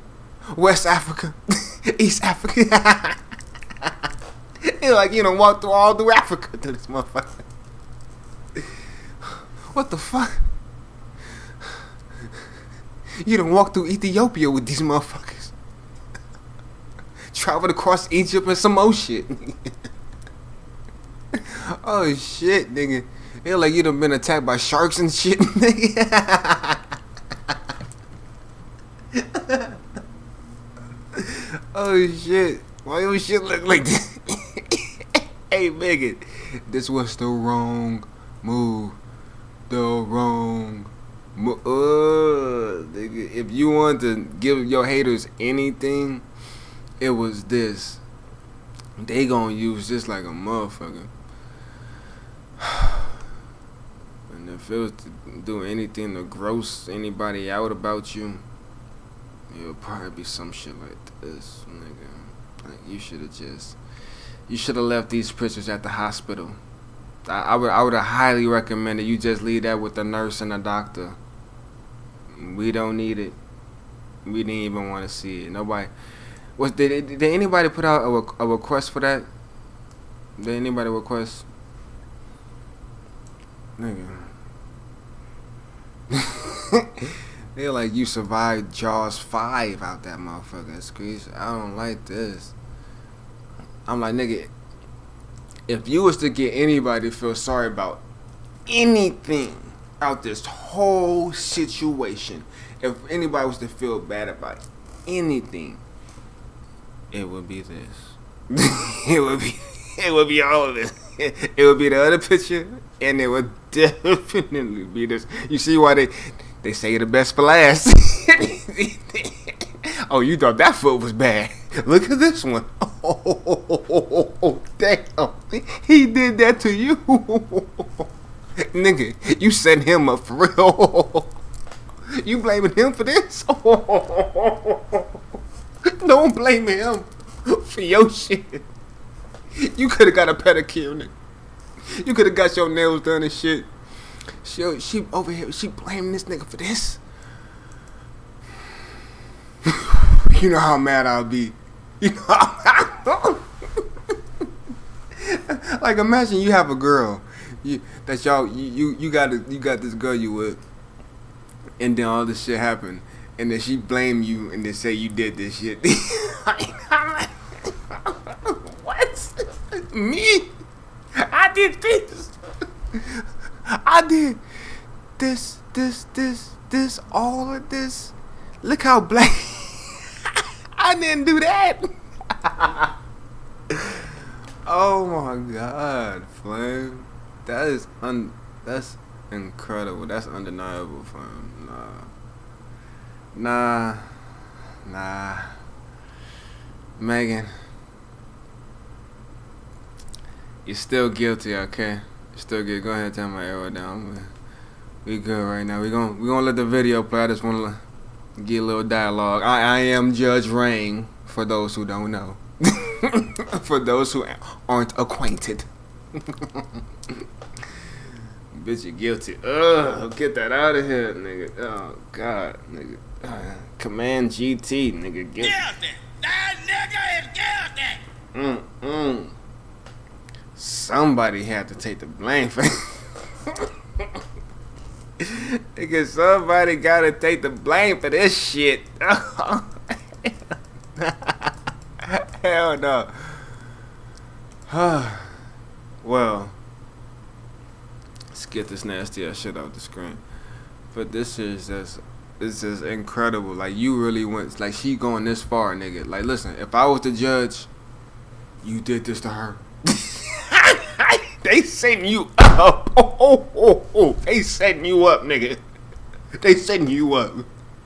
West Africa, East Africa. it like you don't walk through all through Africa to this motherfucker. What the fuck? You done walk through Ethiopia with these motherfuckers. Traveled across Egypt and some more shit. oh shit, nigga. It like you done been attacked by sharks and shit, nigga. oh shit. Why your shit look like this? hey Megan, this was the wrong move. The wrong move. Uh, nigga. If you want to give your haters anything, it was this. They gonna use this like a motherfucker. And if it was to do anything to gross anybody out about you, It'll probably be some shit like this, nigga. Like you should have just, you should have left these pictures at the hospital. I, I would, I would have highly recommended you just leave that with the nurse and the doctor. We don't need it. We didn't even want to see it. Nobody. Was did, did anybody put out a, a request for that? Did anybody request? Nigga. They're like you survived Jaws five out that motherfucker. That's. I don't like this. I'm like nigga. If you was to get anybody to feel sorry about anything out this whole situation, if anybody was to feel bad about anything, it would be this. it would be. It would be all of this. It would be the other picture, and it would definitely be this. You see why they they say the best for last. oh, you thought that foot was bad. Look at this one. Oh, damn. He did that to you. Nigga, you set him up for real. You blaming him for this? Don't blame him for your shit. You could have got a pedicure, nigga. You could have got your nails done and shit. She, she over here, she blaming this nigga for this. you know how mad I'll be. You know how like imagine you have a girl, you that y'all you you, you got a, you got this girl you with, and then all this shit happened, and then she blame you and then say you did this shit. what? Me? I did this. I did this, this, this, this, all of this. Look how black. I didn't do that. oh my God, Flame. That is un. That's incredible. That's undeniable, Flame. Nah. Nah. Nah. Megan. You're still guilty, okay? You're still guilty. Go ahead and turn my arrow down. We good right now. We gon' we gonna let the video play. I just wanna get a little dialogue. I, I am Judge Rain, for those who don't know. for those who aren't acquainted. Bitch, you guilty. Ugh, get that out of here, nigga. Oh, God, nigga. Uh, Command GT, nigga. Guilty. That nigga is guilty. Mm-mm. Somebody had to take the blame for Nigga, somebody gotta take the blame for this shit. Hell no. well, let's get this nasty ass shit off the screen. But this is just, this is incredible. Like you really went, like she going this far, nigga. Like listen, if I was the judge, you did this to her. they setting you up. Oh, oh, oh, oh. They setting you up, nigga. They setting you up.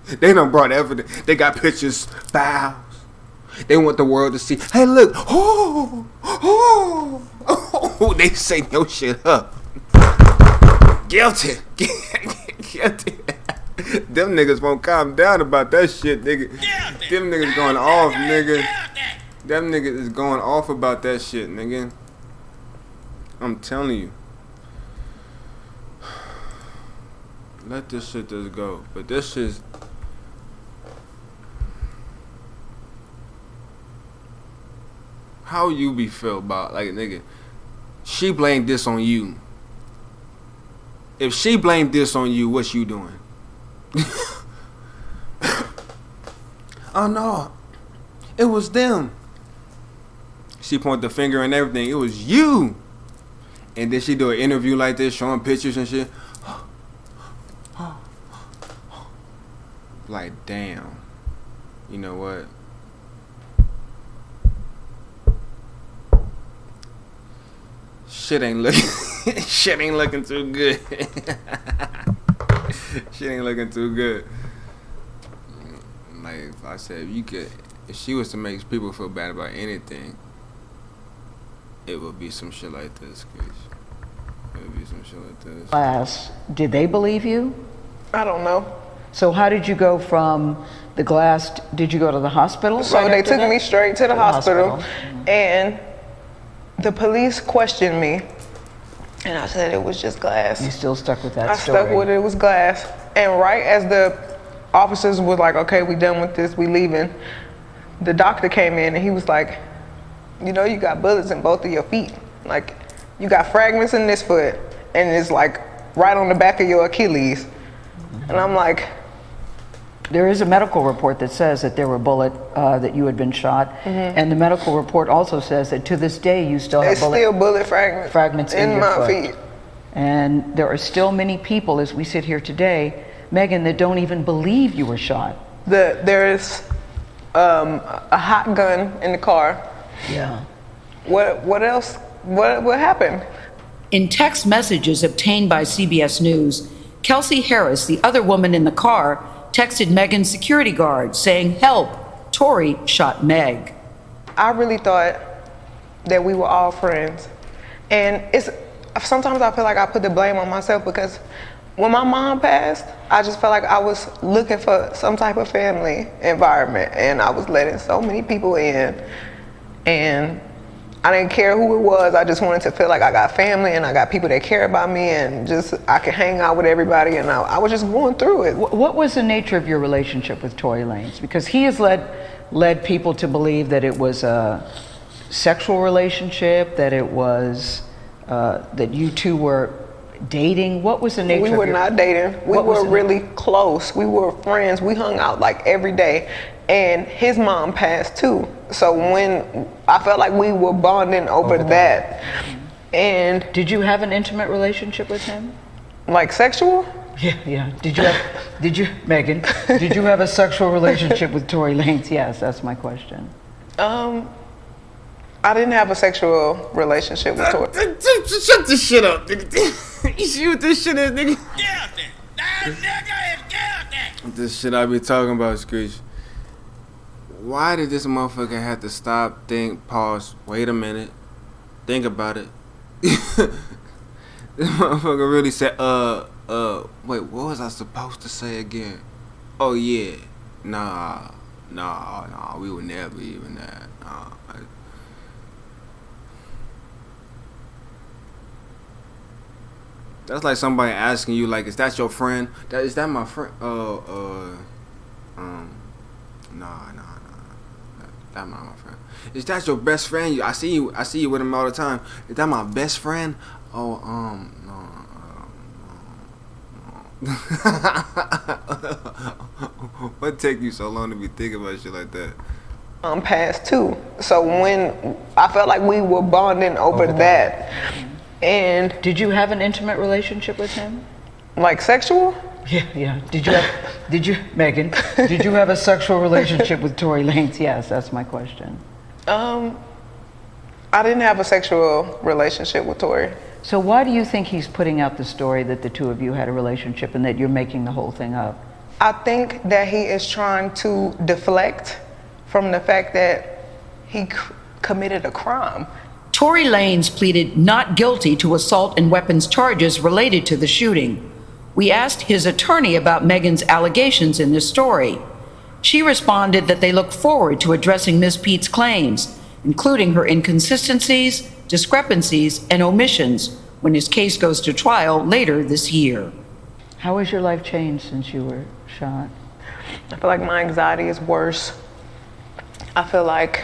They done brought evidence. They got pictures, files. They want the world to see. Hey, look. Oh, oh, oh. They setting your shit up. Guilty. Guilty. Them niggas won't calm down about that shit, nigga. Them niggas going off, nigga. Them niggas is going off about that shit, nigga. I'm telling you. Let this shit just go. But this is how you be feel about like nigga. She blamed this on you. If she blamed this on you, what's you doing? oh no. It was them. She pointed the finger and everything. It was you. And then she do an interview like this, showing pictures and shit. like, damn. You know what? Shit ain't looking. shit ain't looking too good. shit ain't looking too good. Like if I said, if you could, if she was to make people feel bad about anything, it would be some shit like this, cause it would be some shit like this. Class, did they believe you? I don't know. So how did you go from the glass. Did you go to the hospital? So right they took that? me straight to the, the hospital, hospital. and the police questioned me, and I said it was just glass. You still stuck with that I story. stuck with it. It was glass. And right as the officers was like, "Okay, we done with this. We leaving," the doctor came in and he was like, "You know, you got bullets in both of your feet. Like, you got fragments in this foot, and it's like right on the back of your Achilles." And I'm like, There is a medical report that says that there were bullet uh, that you had been shot, Mm-hmm. and the medical report also says that to this day you still have bullet still bullet fragments, fragments in, in, your my foot. feet." And there are still many people, as we sit here today, Megan, that don't even believe you were shot. The there's um, a hot gun in the car. Yeah. What what else? What what happened? In text messages obtained by CBS News, Kelsey Harris, the other woman in the car, texted Megan's security guard saying, Help, Tory shot Meg. I really thought that we were all friends. And it's sometimes I feel like I put the blame on myself because when my mom passed, I just felt like I was looking for some type of family environment and I was letting so many people in and I didn't care who it was. I just wanted to feel like I got family and I got people that care about me and just I could hang out with everybody and I, I was just going through it. What was the nature of your relationship with Tory Lanez? Because he has led led people to believe that it was a sexual relationship, that it was uh, that you two were dating. What was the nature? We were not dating. We were really close. We were friends. We hung out like every day. And his mom passed too. So when I felt like we were bonding over Oh. that. And Did you have an intimate relationship with him? like sexual? Yeah, yeah. Did you have, did you, Megan, did you have a sexual relationship with Tory Lanez? Yes, that's my question. Um I didn't have a sexual relationship with Tory. Shut this shit up, nigga. you see what this shit is, nigga? Get out there. That nigga is get out there. This shit I be talking about, Screech. Why did this motherfucker have to stop, think, pause, wait a minute, think about it? this motherfucker really said, uh, uh, wait, what was I supposed to say again? Oh, yeah. Nah, nah, nah, we would never even that. Nah. That's like somebody asking you, like, is that your friend? That is that my friend? Uh, uh, um, nah, nah, nah, that, that not my friend. Is that your best friend? I see you, I see you with him all the time. Is that my best friend? Oh, um, no. um, no. what take you so long to be thinking about shit like that? I'm um passed too. So when I felt like we were bonding over that. And Did you have an intimate relationship with him? like sexual? Yeah, yeah. Did you have, did you, Megan, did you have a sexual relationship with Tory Lanez? Yes, that's my question. Um I didn't have a sexual relationship with Tory. So why do you think he's putting out the story that the two of you had a relationship and that you're making the whole thing up? I think that he is trying to deflect from the fact that he c- committed a crime. Tory Lanez pleaded not guilty to assault and weapons charges related to the shooting. We asked his attorney about Megan's allegations in this story. She responded that they look forward to addressing Ms. Pete's claims, including her inconsistencies, discrepancies, and omissions when his case goes to trial later this year. How has your life changed since you were shot? I feel like my anxiety is worse. I feel like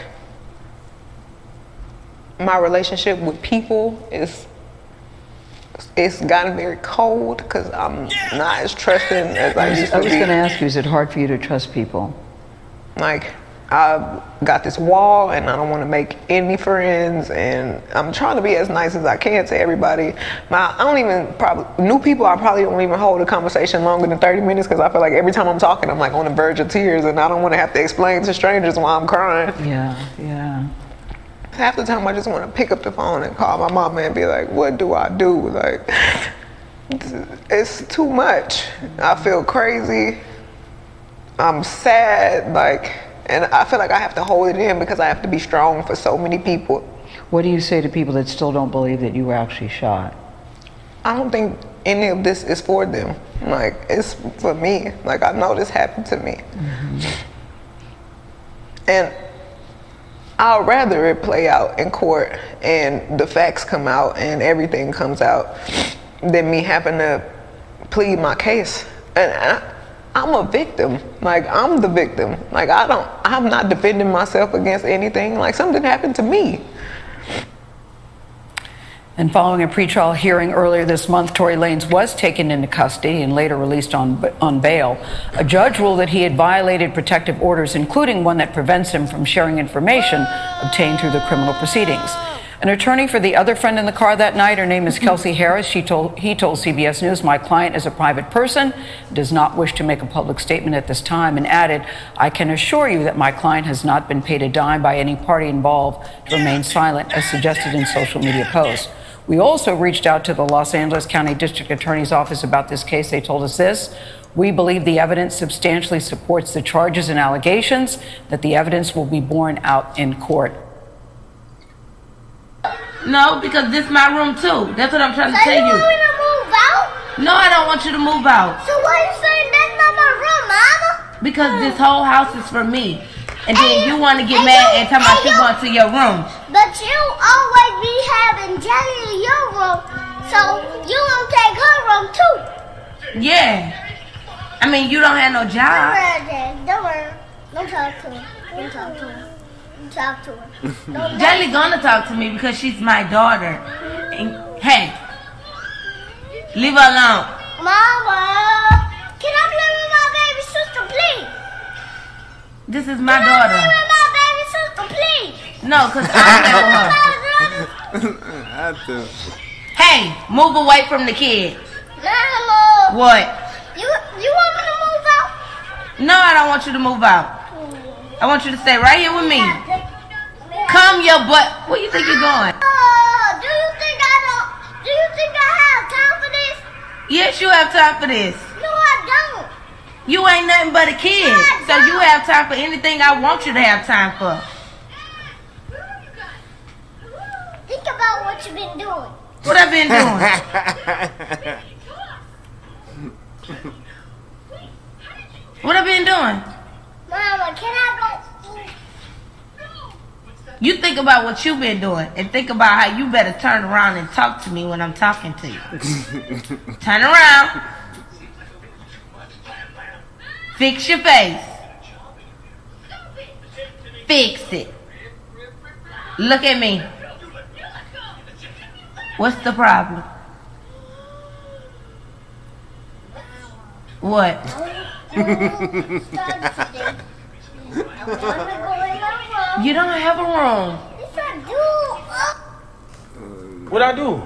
my relationship with people is it's gotten very cold because I'm not as trusting as I used to be. I was going to ask you, is it hard for you to trust people? Like I've got this wall and I don't want to make any friends and I'm trying to be as nice as I can to everybody. My, I don't even probably new people. I probably don't even hold a conversation longer than 30 minutes because I feel like every time I'm talking, I'm like on the verge of tears and I don't want to have to explain to strangers why I'm crying. Yeah, yeah. Half the time I just want to pick up the phone and call my mama and be like, "What do I do?" Like it's too much. I feel crazy. I'm sad, like, and I feel like I have to hold it in because I have to be strong for so many people. What do you say to people that still don't believe that you were actually shot? I don't think any of this is for them. Like it's for me. Like I know this happened to me. Mm-hmm. And I'd rather it play out in court and the facts come out and everything comes out than me having to plead my case. And I, I'm a victim. Like I'm the victim. Like I don't. I'm not defending myself against anything. Like something happened to me. And following a pretrial hearing earlier this month, Tory Lanez was taken into custody and later released on, on bail. A judge ruled that he had violated protective orders, including one that prevents him from sharing information obtained through the criminal proceedings. An attorney for the other friend in the car that night, her name is Kelsey Harris. She told, he told CBS News, My client is a private person, does not wish to make a public statement at this time, and added, I can assure you that my client has not been paid a dime by any party involved to remain silent, as suggested in social media posts. We also reached out to the Los Angeles County District Attorney's Office about this case. They told us this. We believe the evidence substantially supports the charges and allegations, that the evidence will be borne out in court. No, because this is my room too. That's what I'm trying to So tell you you. want me to move out? No, I don't want you to move out. So why you saying that's not my room, mama? Because this whole house is for me. And then you want to get mad you- and tell me you going to your room. But you always be having Jelly in your room, so you gonna take her room too. Yeah. I mean, you don't have no Don't job. Don't worry. Don't talk to her. Don't talk to her. Don't talk to her. Don't Jelly gonna talk to me because she's my daughter. And hey, leave her alone. Mama, can I play with my baby sister, please? This is my Can I daughter. play with my baby sister, please? No, cause I play with her. I have to. Hey, move away from the kid. Mama, What? you you want me to move out? No, I don't want you to move out. I want you to stay right here with me. Come your butt. Where you think you're going? Do you think I don't? Do you think I have time for this? Yes, you have time for this. No, I don't. You ain't nothing but a kid. So you have time for anything I want you to have time for. Think about what you've been doing. What I've been doing? What I've been doing? Mama, can I go? You think about what you've been doing and think about how you better turn around and talk to me when I'm talking to you. turn around. Fix your face. Fix it. Look at me. What's the problem? What? You don't have a room. Yes, I do. What I do?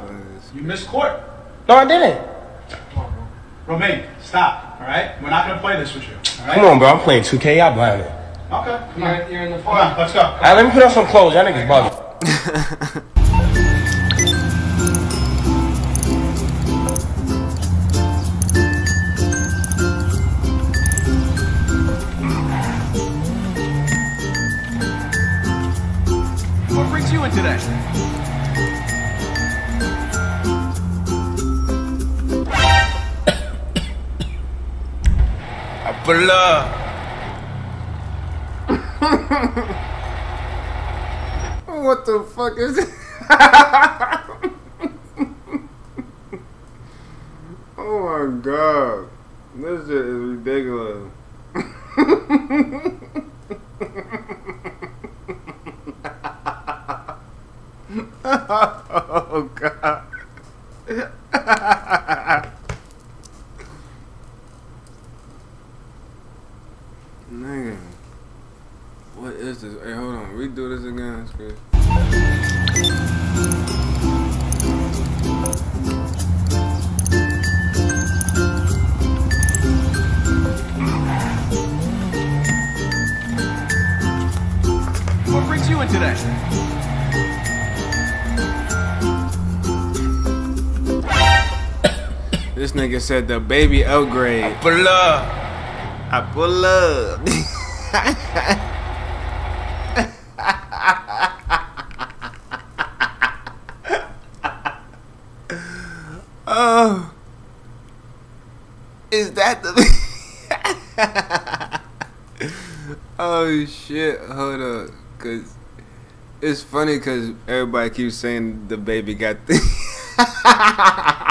You missed court. No, I didn't. Romaine, stop. All right, we're not gonna play this with you. All right? Come on, bro. I'm playing 2K. Y'all blinded. Okay. Come on. You're in the. Hold on. Let's go. All right, let me put on some clothes. Y'all niggas bugging. What brings you in today? What the fuck is it? oh my god. This shit is ridiculous. oh god. Nigga. What is this? Hey, hold on. Redo It's good. What brings you in today? This nigga said the baby upgrade. Pull up. I pull up. oh, that the Oh shit, hold up. Cause it's funny cause everybody keeps saying the baby got the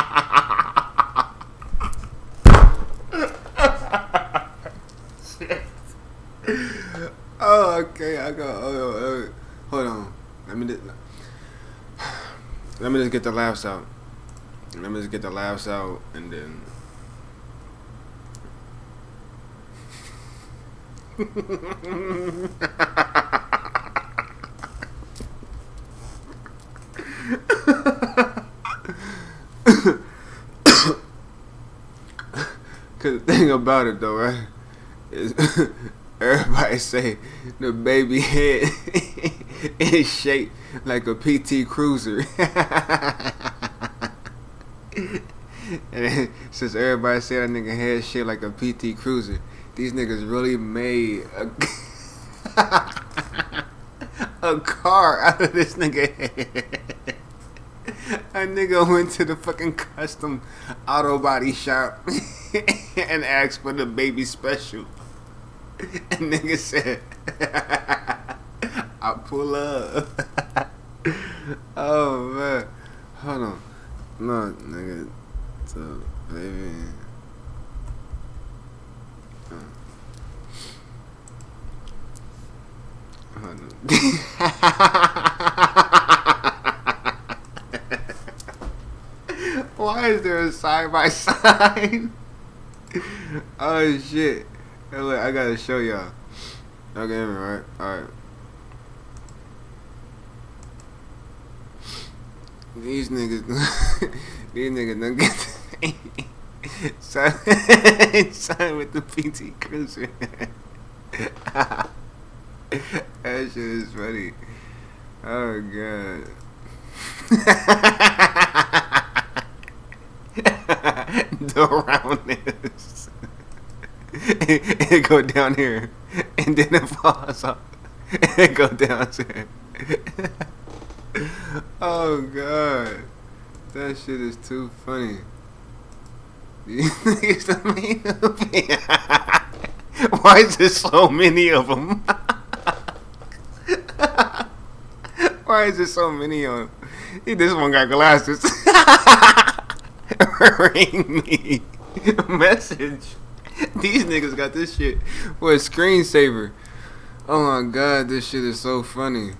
Oh, okay. I go. Oh, oh, oh, hold on. Let me. Just, let me just get the laughs out. Let me just get the laughs out, and then. Cause the thing about it though, right, everybody say the baby head is shaped like a PT Cruiser. and since everybody say that nigga head shaped like a PT Cruiser, these niggas really made a, a car out of this nigga head. A nigga went to the fucking custom auto body shop and asked for the baby special. And nigga said, I pull up. oh man. Hold on. No, nigga. So, baby. Hold on. Why is there a side by side? oh shit. Hey, look, I gotta show y'all. Okay, right? Alright. These niggas, these niggas don't get sign, sign with the PT Cruiser. that shit is funny. Oh god. The roundness. it, go down here, and then it falls off. It go down here. oh god, that shit is too funny. These niggas don't Why is there so many of them? Why is there so many of them? This one got glasses. Ring me. Message. These niggas got this shit for a screensaver. Oh my god, this shit is so funny.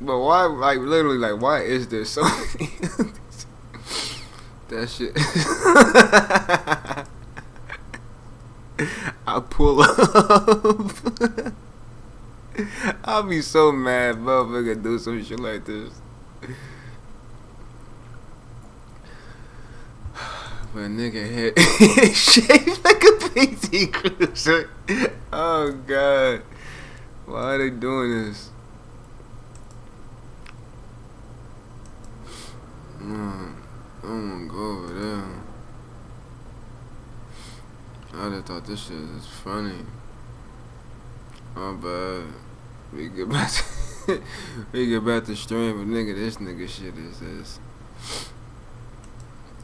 But why, like, literally, like, why is there so many? that shit. I pull up. I'll be so mad, motherfucker, do some shit like this. But nigga head shaped like a PT Cruiser. Oh god. Why are they doing this? Mm, I'm gonna go over there. I just thought this shit is funny. Oh bad. We get back to we get back to stream, but nigga, this nigga shit is this.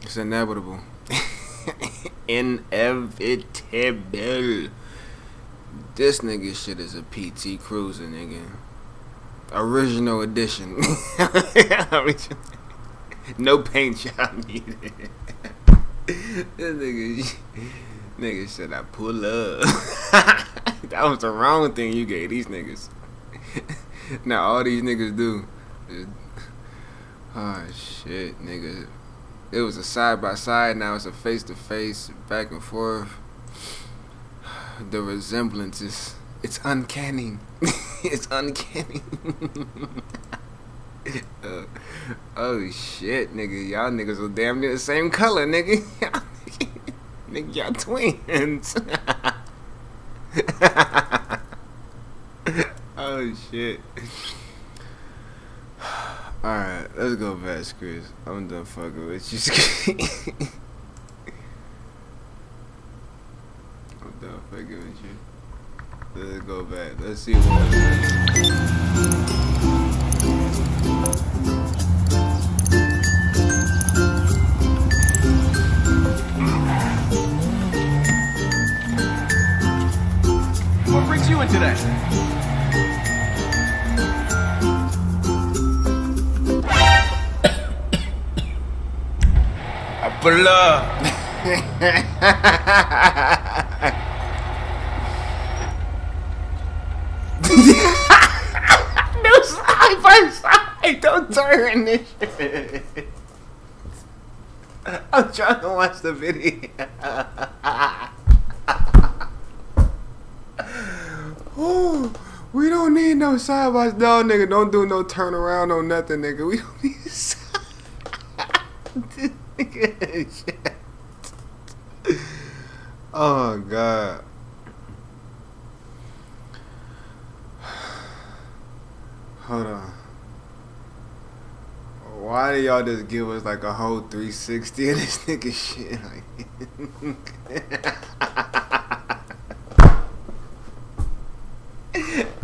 It's inevitable. Inevitable. This nigga shit is a PT Cruiser, nigga. Original edition. no paint job needed. this nigga, nigga said I pull up. that was the wrong thing you gave these niggas. now all these niggas do is, oh shit, nigga. It was a side by side. Now it's a face to face, back and forth. The resemblance is it's uncanny. it's uncanny. uh, oh shit, nigga. Y'all niggas are damn near the same color, nigga. nigga, y'all twins. oh shit. Alright, let's go fast, Chris. I'm done fucking with you. I'm done fucking with you. Let's go back. Let's see what. What brings you in today? Love. no side by side. Don't turn this shit. I'm trying to watch the video. Ooh, we don't need no side by side. No, nigga, don't do no turn around or nothing, nigga. We don't need side. Oh, God. Hold on. Why do y'all just give us like a whole 360 of this nigga shit? Like,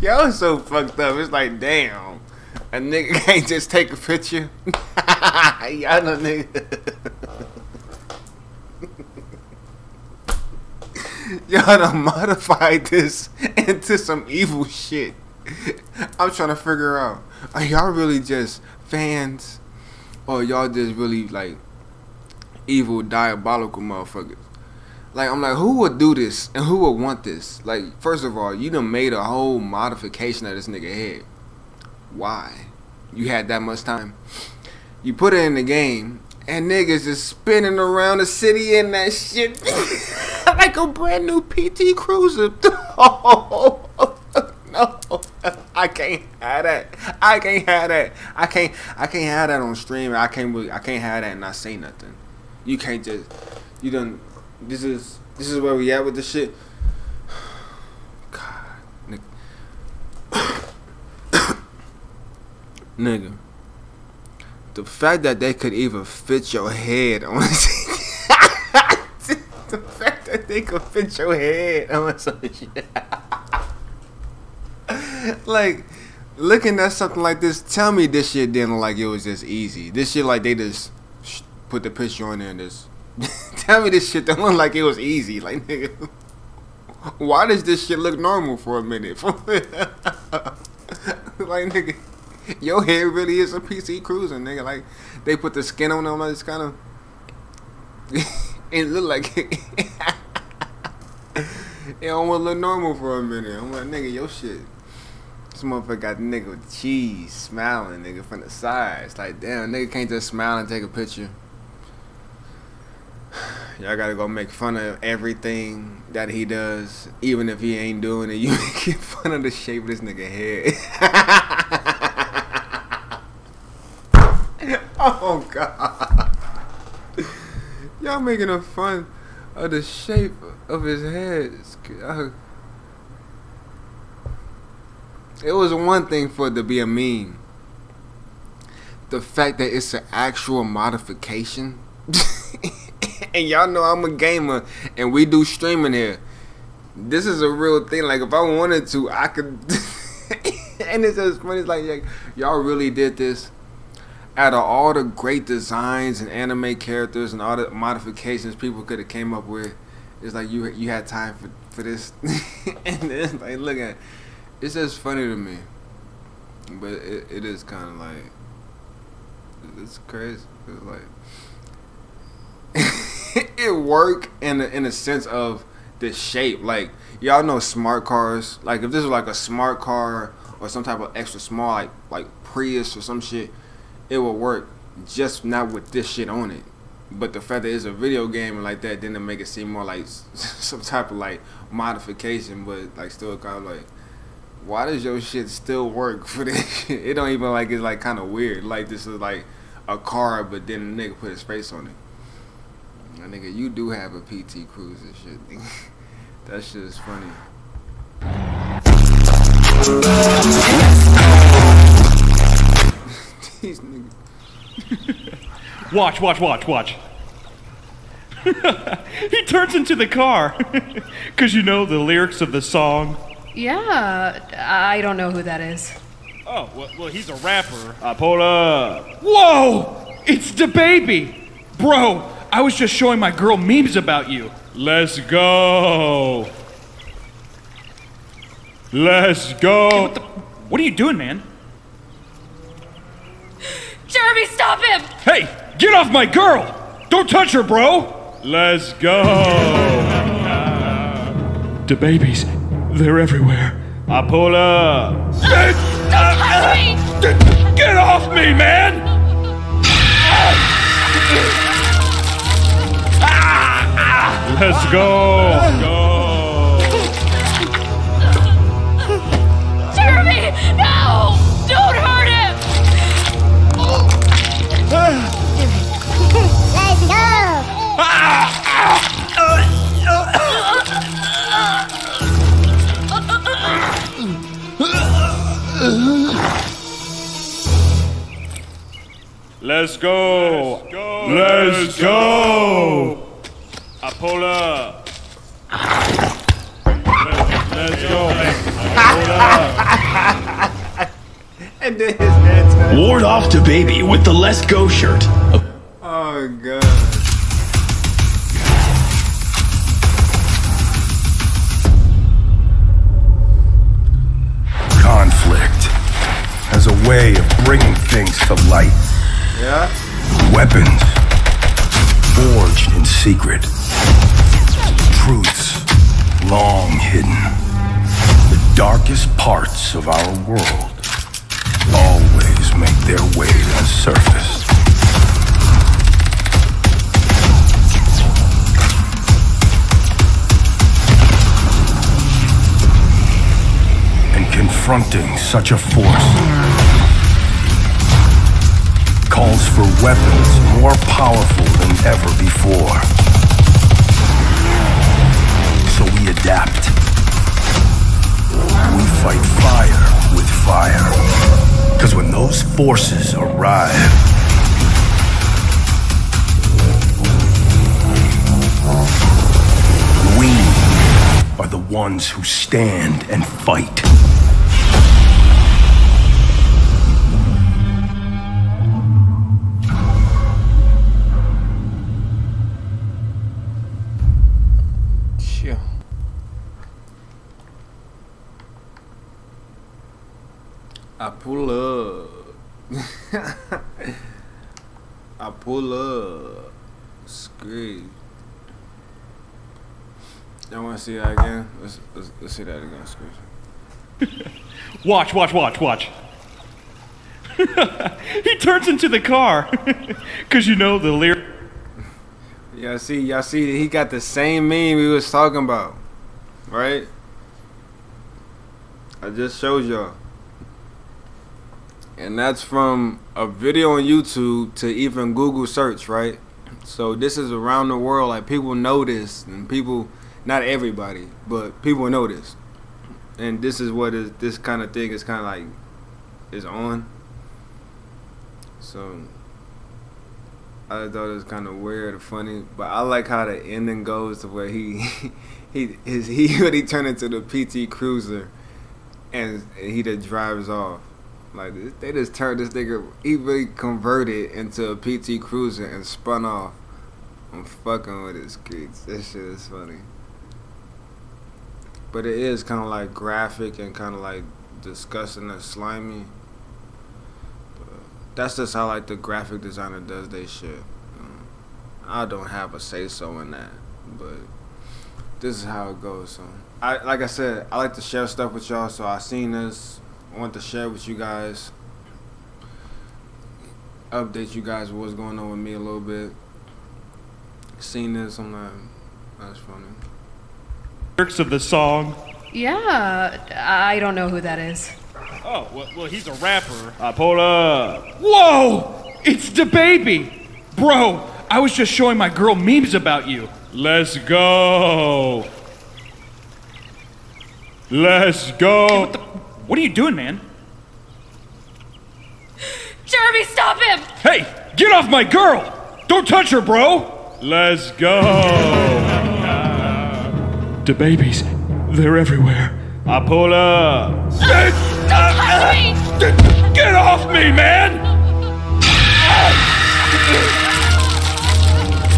y'all so fucked up. It's like, damn, a nigga can't just take a picture. y'all know nigga. y'all done modified this into some evil shit. I'm trying to figure out, are y'all really just fans, or y'all just really like evil, diabolical motherfuckers? Like I'm like, who would do this and who would want this? Like, first of all, you done made a whole modification of this nigga head. Why? You had that much time. You put it in the game, and niggas is spinning around the city in that shit like a brand new PT Cruiser. no, I can't have that. I can't have that. I can't. I can't have that on stream. I can't. I can't have that and not say nothing. You can't just. You done. This is. This is where we at with this shit. God, nigga. The fact that they could even fit your head on. the fact that they could fit your head on some shit. like looking at something like this, tell me this shit didn't like it was just easy. This shit like they just put the picture on there and just tell me this shit don't look like it was easy. Like nigga, why does this shit look normal for a minute? like nigga, your head really is a PC cruising, nigga. Like they put the skin on them, like it's kind of it look like it. it almost look normal for a minute. I'm like, nigga, your shit. This motherfucker got nigga with cheese smiling, nigga, from the sides. Like, damn, nigga can't just smile and take a picture. Y'all gotta go make fun of everything that he does, even if he ain't doing it. You make fun of the shape of this nigga head. oh god. Y'all making a fun of the shape of his head. It was one thing for it to be a meme. The fact that it's an actual modification. and y'all know I'm a gamer and we do streaming here. This is a real thing. Like if I wanted to, I could and it's just funny, it's like y'all really did this out of all the great designs and anime characters and all the modifications people could have came up with, it's like you you had time for for this, and it's like look at, it's just funny to me, but it, it is kind of like it's crazy. It's like it work in a, in a sense of the shape. Like y'all know smart cars. Like if this was like a smart car or some type of extra small like like Prius or some shit, it will work. Just not with this shit on it. But the fact that it's a video game and like that, then it make it seem more like some type of like modification, but like still kind of like, why does your shit still work for this? It don't even like it's like kind of weird. Like this is like a car, but then the nigga put his face on it. That nigga, you do have a PT Cruise and shit. that shit is funny. These niggas. Watch, watch, watch, watch. he turns into the car. Because you know the lyrics of the song. Yeah, I don't know who that is. Oh, well, well he's a rapper. Uh, hold up. Whoa! It's the baby! Bro, I was just showing my girl memes about you. Let's go. Let's go. what, the, what are you doing, man? Jeremy, stop him! Hey, get off my girl! Don't touch her, bro! Let's go! The babies, they're everywhere. I pull up. Get off me, man! Ah, ah. Let's go! Jeremy, go. Let's go! Let's go! Apollo. Let's go. and then his head. Ward off to baby with the Let's Go shirt. Oh god. Way of bringing things to light. Yeah? Weapons forged in secret. Truths long hidden. The darkest parts of our world always make their way to the surface. And confronting such a force calls for weapons more powerful than ever before. So we adapt. We fight fire with fire. Because when those forces arrive, we are the ones who stand and fight. I pull up. I pull up. Scream. Y'all want to see that again? Let's, let's, let's see that again, Scream. Watch, watch, watch, watch. he turns into the car. Because you know the lyric. Y'all see, y'all see, that he got the same meme we was talking about, right? I just showed y'all, and that's from a video on YouTube to even Google search, right? So this is around the world, like people know this, and people, not everybody, but people know this, and this is what is this kind of thing is kind of like is on. So I thought it was kind of weird or funny, but I like how the ending goes to where he he his he really turned into the PT Cruiser, and he just drives off. Like they just turned this nigga. He really converted into a PT Cruiser and spun off. I'm fucking with his kids. This shit is funny. But it is kind of like graphic and kind of like disgusting and slimy. But That's just how like the graphic designer does they shit. Um, I don't have a say so in that, but this is how it goes. So I like I said, I like to share stuff with y'all. So I seen this, I want to share with you guys, update you guys what's going on with me a little bit. Seen this, I'm like, oh, that's funny. lyrics of the song. Yeah, I don't know who that is. Oh, well, well he's a rapper. I pull up. Whoa! It's the baby! Bro, I was just showing my girl memes about you. Let's go! Let's go! what, the, what are you doing, man? Jeremy, stop him! Hey, get off my girl! Don't touch her, bro! Let's go! The babies, they're everywhere. I pull up. Don't touch me! Get off me, man!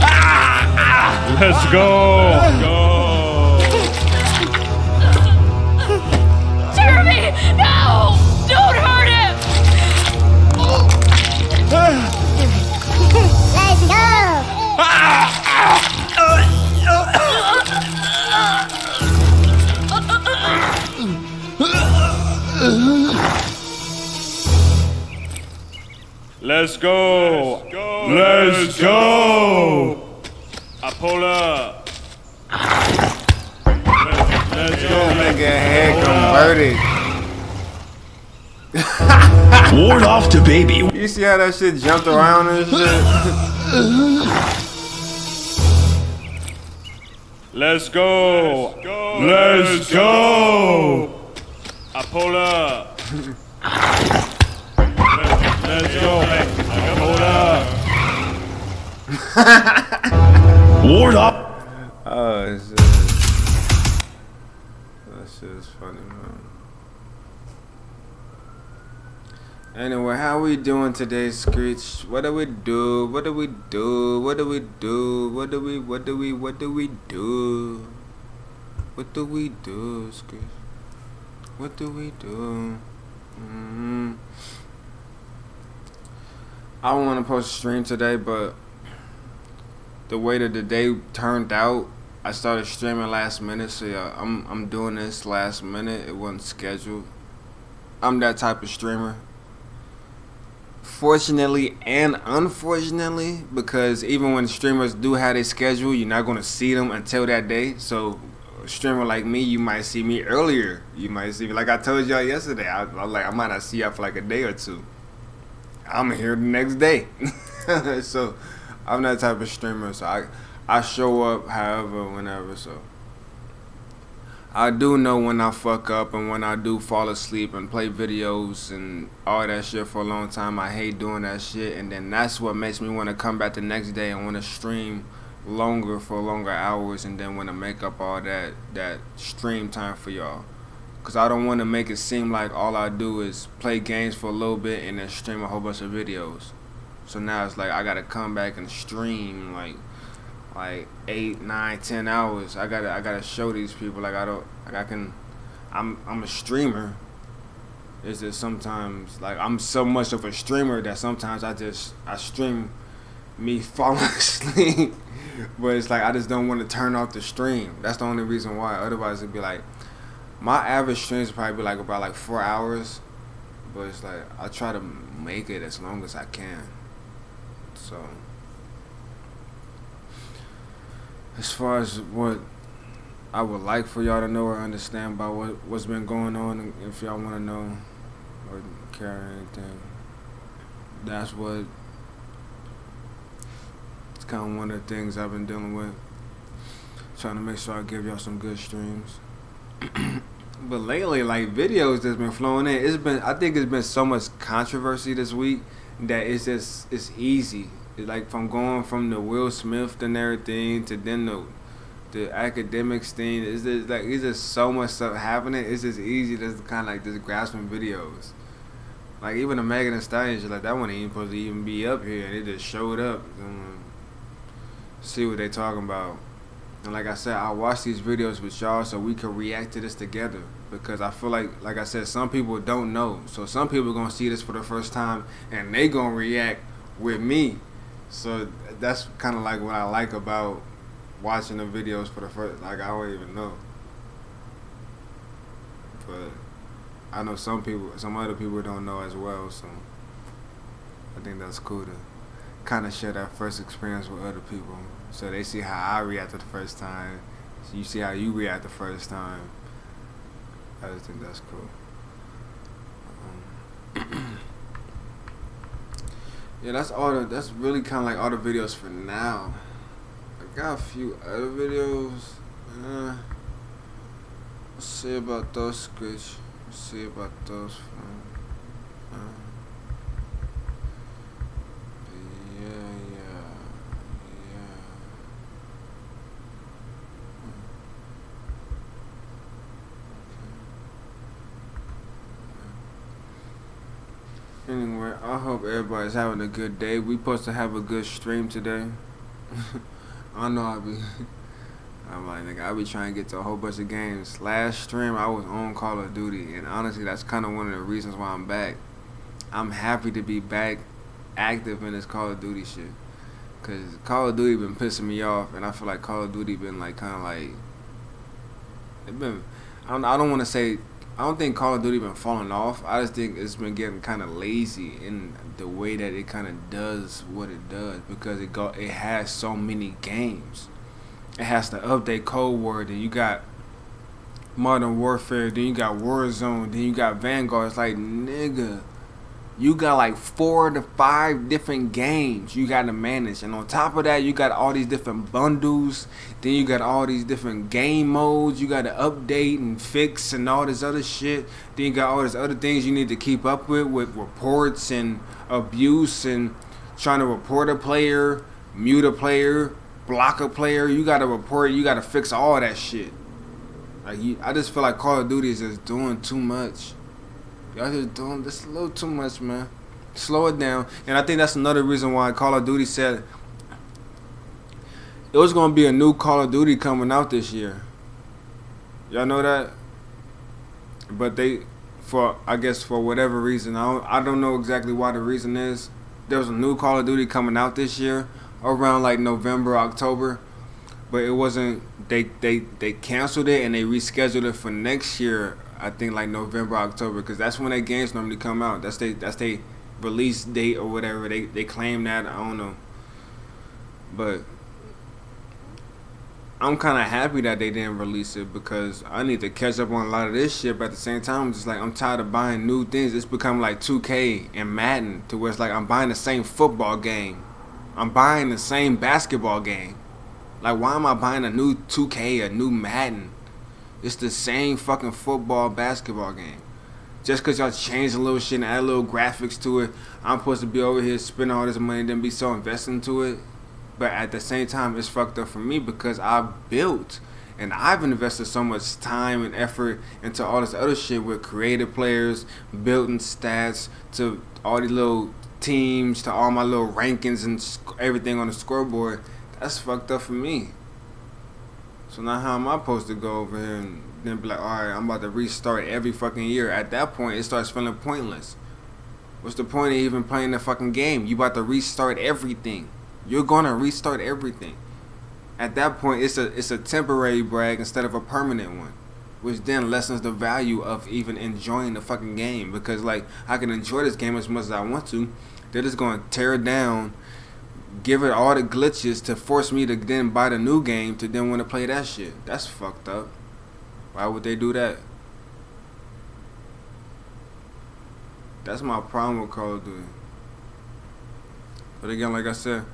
Ah, ah. Let's go! Jeremy, Let's go! Let's go! Let's go! Let's go! Apola! Let's, let's go! Converted. Ward off to baby. You see how that shit jumped around and shit? Let's go. Let's go. I pull up. Let's go. I pull up. Ward off. Oh shit. That shit is funny, man. Anyway, how we doing today, Screech? What do we do? What do we do? What do we do? What do we what do we what do we do? What do we do, Screech? What do we do? hmm I want to post a stream today, but the way that the day turned out, I started streaming last minute. So yeah, I'm I'm doing this last minute. It wasn't scheduled. I'm that type of streamer. Fortunately and unfortunately, because even when streamers do have a schedule, you're not gonna see them until that day. So streamer like me, you might see me earlier. You might see me like I told y'all yesterday. I, I like I might not see y'all for like a day or two. I'm here the next day. so I'm that type of streamer. So I I show up however whenever. So I do know when I fuck up and when I do fall asleep and play videos and all that shit for a long time. I hate doing that shit, and then that's what makes me want to come back the next day and want to stream longer for longer hours, and then want to make up all that that stream time for y'all. Cause I don't want to make it seem like all I do is play games for a little bit and then stream a whole bunch of videos. So now it's like I gotta come back and stream like like eight, nine, ten hours. I gotta I gotta show these people like I don't like I can I'm I'm a streamer. It's just sometimes like I'm so much of a streamer that sometimes I just I stream me falling asleep. but it's like I just don't want to turn off the stream. That's the only reason why. Otherwise it'd be like my average streams probably be like about like four hours. But it's like I try to make it as long as I can. So as far as what I would like for y'all to know or understand about what what's been going on, if y'all want to know or care or anything, that's what it's kind of one of the things I've been dealing with. Trying to make sure I give y'all some good streams. but lately, like videos that's been flowing in, it's been I think it's been so much controversy this week that it's just it's easy. Like from going from the Will Smith and everything to then the the academics thing. It's just like it's just so much stuff happening. It's just easy to kind of like just some videos. Like even the Megan Thee Stallion like that one ain't supposed to even be up here, and it just showed up. See what they talking about. And like I said, I watch these videos with y'all so we can react to this together. Because I feel like, like I said, some people don't know. So some people gonna see this for the first time and they gonna react with me. So that's kind of like what I like about watching the videos for the first. Like I don't even know. But I know some people, some other people don't know as well. So I think that's cool to kind of share that first experience with other people so they see how I reacted the first time. So you see how you react the first time. I just think that's cool. Um, yeah, that's all. The, that's really kind of like all the videos for now. I got a few other videos. Uh, let's see about those, Scratch. Let's see about those. Uh, yeah, Anyway, I hope everybody's having a good day. We supposed to have a good stream today. I know I be. I'm like, nigga, I be trying to get to a whole bunch of games. Last stream, I was on Call of Duty, and honestly, that's kind of one of the reasons why I'm back. I'm happy to be back active in this Call of Duty shit. Cause Call of Duty been pissing me off, and I feel like Call of Duty been like kind of like it been. I don't. I don't want to say I don't think Call of Duty been falling off. I just think it's been getting kind of lazy in the way that it kind of does what it does because it go it has so many games. It has to update Cold War. Then you got Modern Warfare. Then you got Warzone. Then you got Vanguard. It's like nigga, you got like four to five different games you got to manage, and on top of that, you got all these different bundles. Then you got all these different game modes you got to update and fix, and all this other shit. Then you got all these other things you need to keep up with, with reports and abuse and trying to report a player, mute a player, block a player. You got to report. You got to fix all that shit. Like I just feel like Call of Duty is just doing too much. Y'all just doing this a little too much, man. Slow it down. And I think that's another reason why Call of Duty said it was gonna be a new Call of Duty coming out this year. Y'all know that? But they, for I guess for whatever reason, I don't, I don't know exactly why the reason is. There was a new Call of Duty coming out this year around like November, October, but it wasn't. They they they canceled it and they rescheduled it for next year. I think like November, October, because that's when their games normally come out. That's they that's they release date or whatever. They they claim that I don't know, but I'm kind of happy that they didn't release it because I need to catch up on a lot of this shit. But at the same time, I'm just like I'm tired of buying new things. It's become like 2K and Madden to where it's like I'm buying the same football game, I'm buying the same basketball game. Like why am I buying a new 2K, a new Madden? It's the same fucking football basketball game. Just cause y'all change a little shit and add a little graphics to it, I'm supposed to be over here spending all this money and then be so invested into it. But at the same time, it's fucked up for me because I built and I've invested so much time and effort into all this other shit with creative players, building stats to all these little teams, to all my little rankings and everything on the scoreboard. That's fucked up for me. So now how am I supposed to go over here and then be like, all right, I'm about to restart every fucking year? At that point, it starts feeling pointless. What's the point of even playing the fucking game? You about to restart everything. You're gonna restart everything. At that point, it's a it's a temporary brag instead of a permanent one, which then lessens the value of even enjoying the fucking game. Because like I can enjoy this game as much as I want to, they're just gonna tear it down, give it all the glitches to force me to then buy the new game to then want to play that shit. That's fucked up. Why would they do that? That's my problem with Call of Duty. But again, like I said,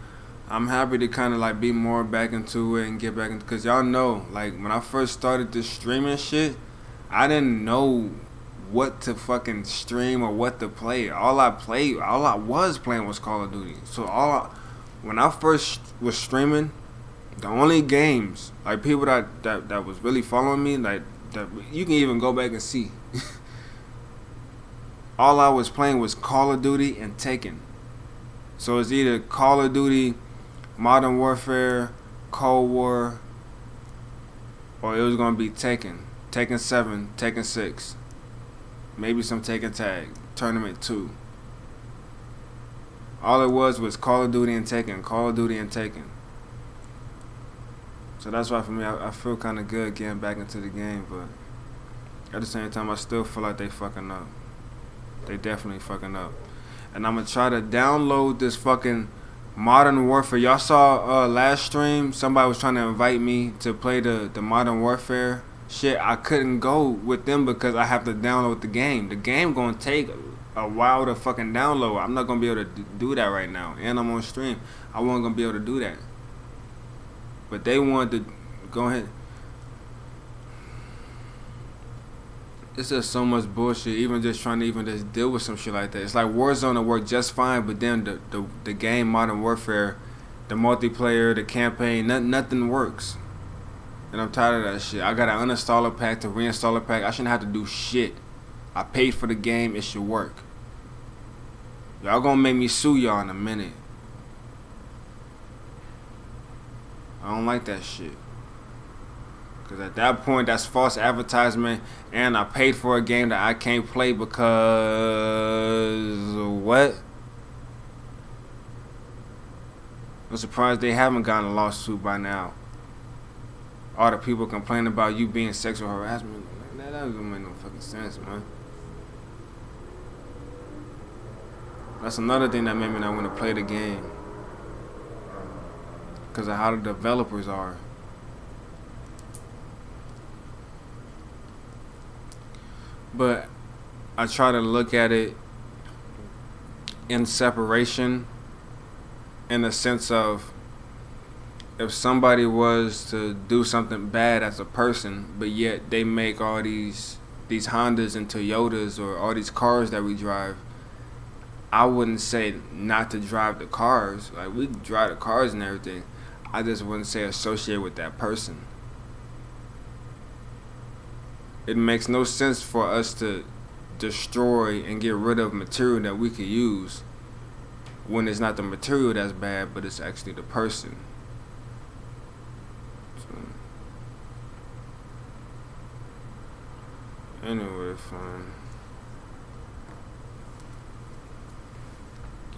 I'm happy to kind of like be more back into it and get back into because y'all know like when I first started this streaming shit, I didn't know what to fucking stream or what to play. All I played, all I was playing was Call of Duty. So all I, when I first was streaming, the only games like people that that that was really following me like that you can even go back and see. all I was playing was Call of Duty and Tekken. So it's either Call of Duty, Modern Warfare, Cold War, or it was gonna be Tekken, Tekken Seven, Tekken Six, maybe some Tekken Tag, Tournament Two. All it was was Call of Duty and Tekken, Call of Duty and Tekken. So that's why for me, I, I feel kind of good getting back into the game, but at the same time, I still feel like they fucking up. They definitely fucking up. And I'm gonna try to download this fucking Modern Warfare. Y'all saw uh, last stream, somebody was trying to invite me to play the, the Modern Warfare shit. I couldn't go with them because I have to download the game. The game gonna take a while to fucking download. I'm not gonna be able to do that right now. And I'm on stream. I wasn't gonna be able to do that. But they wanted to go ahead. It's just so much bullshit. Even just trying to even just deal with some shit like that. It's like Warzone will work just fine, but then the the, the game Modern Warfare, the multiplayer, the campaign, not, nothing works. And I'm tired of that shit. I gotta uninstall a pack to reinstall a pack. I shouldn't have to do shit. I paid for the game. It should work. Y'all gonna make me sue y'all in a minute. I don't like that shit. Cause at that point, that's false advertisement, and I paid for a game that I can't play because what? I'm surprised they haven't gotten a lawsuit by now. All the people complaining about you being sexual harassment. That doesn't make no fucking sense, man. That's another thing that made me not want to play the game. Because of how the developers are. But I try to look at it in separation in the sense of if somebody was to do something bad as a person, but yet they make all these these Hondas and Toyotas or all these cars that we drive, I wouldn't say not to drive the cars. Like we drive the cars and everything. I just wouldn't say associate with that person. It makes no sense for us to destroy and get rid of material that we could use when it's not the material that's bad, but it's actually the person. So, anyway, fine.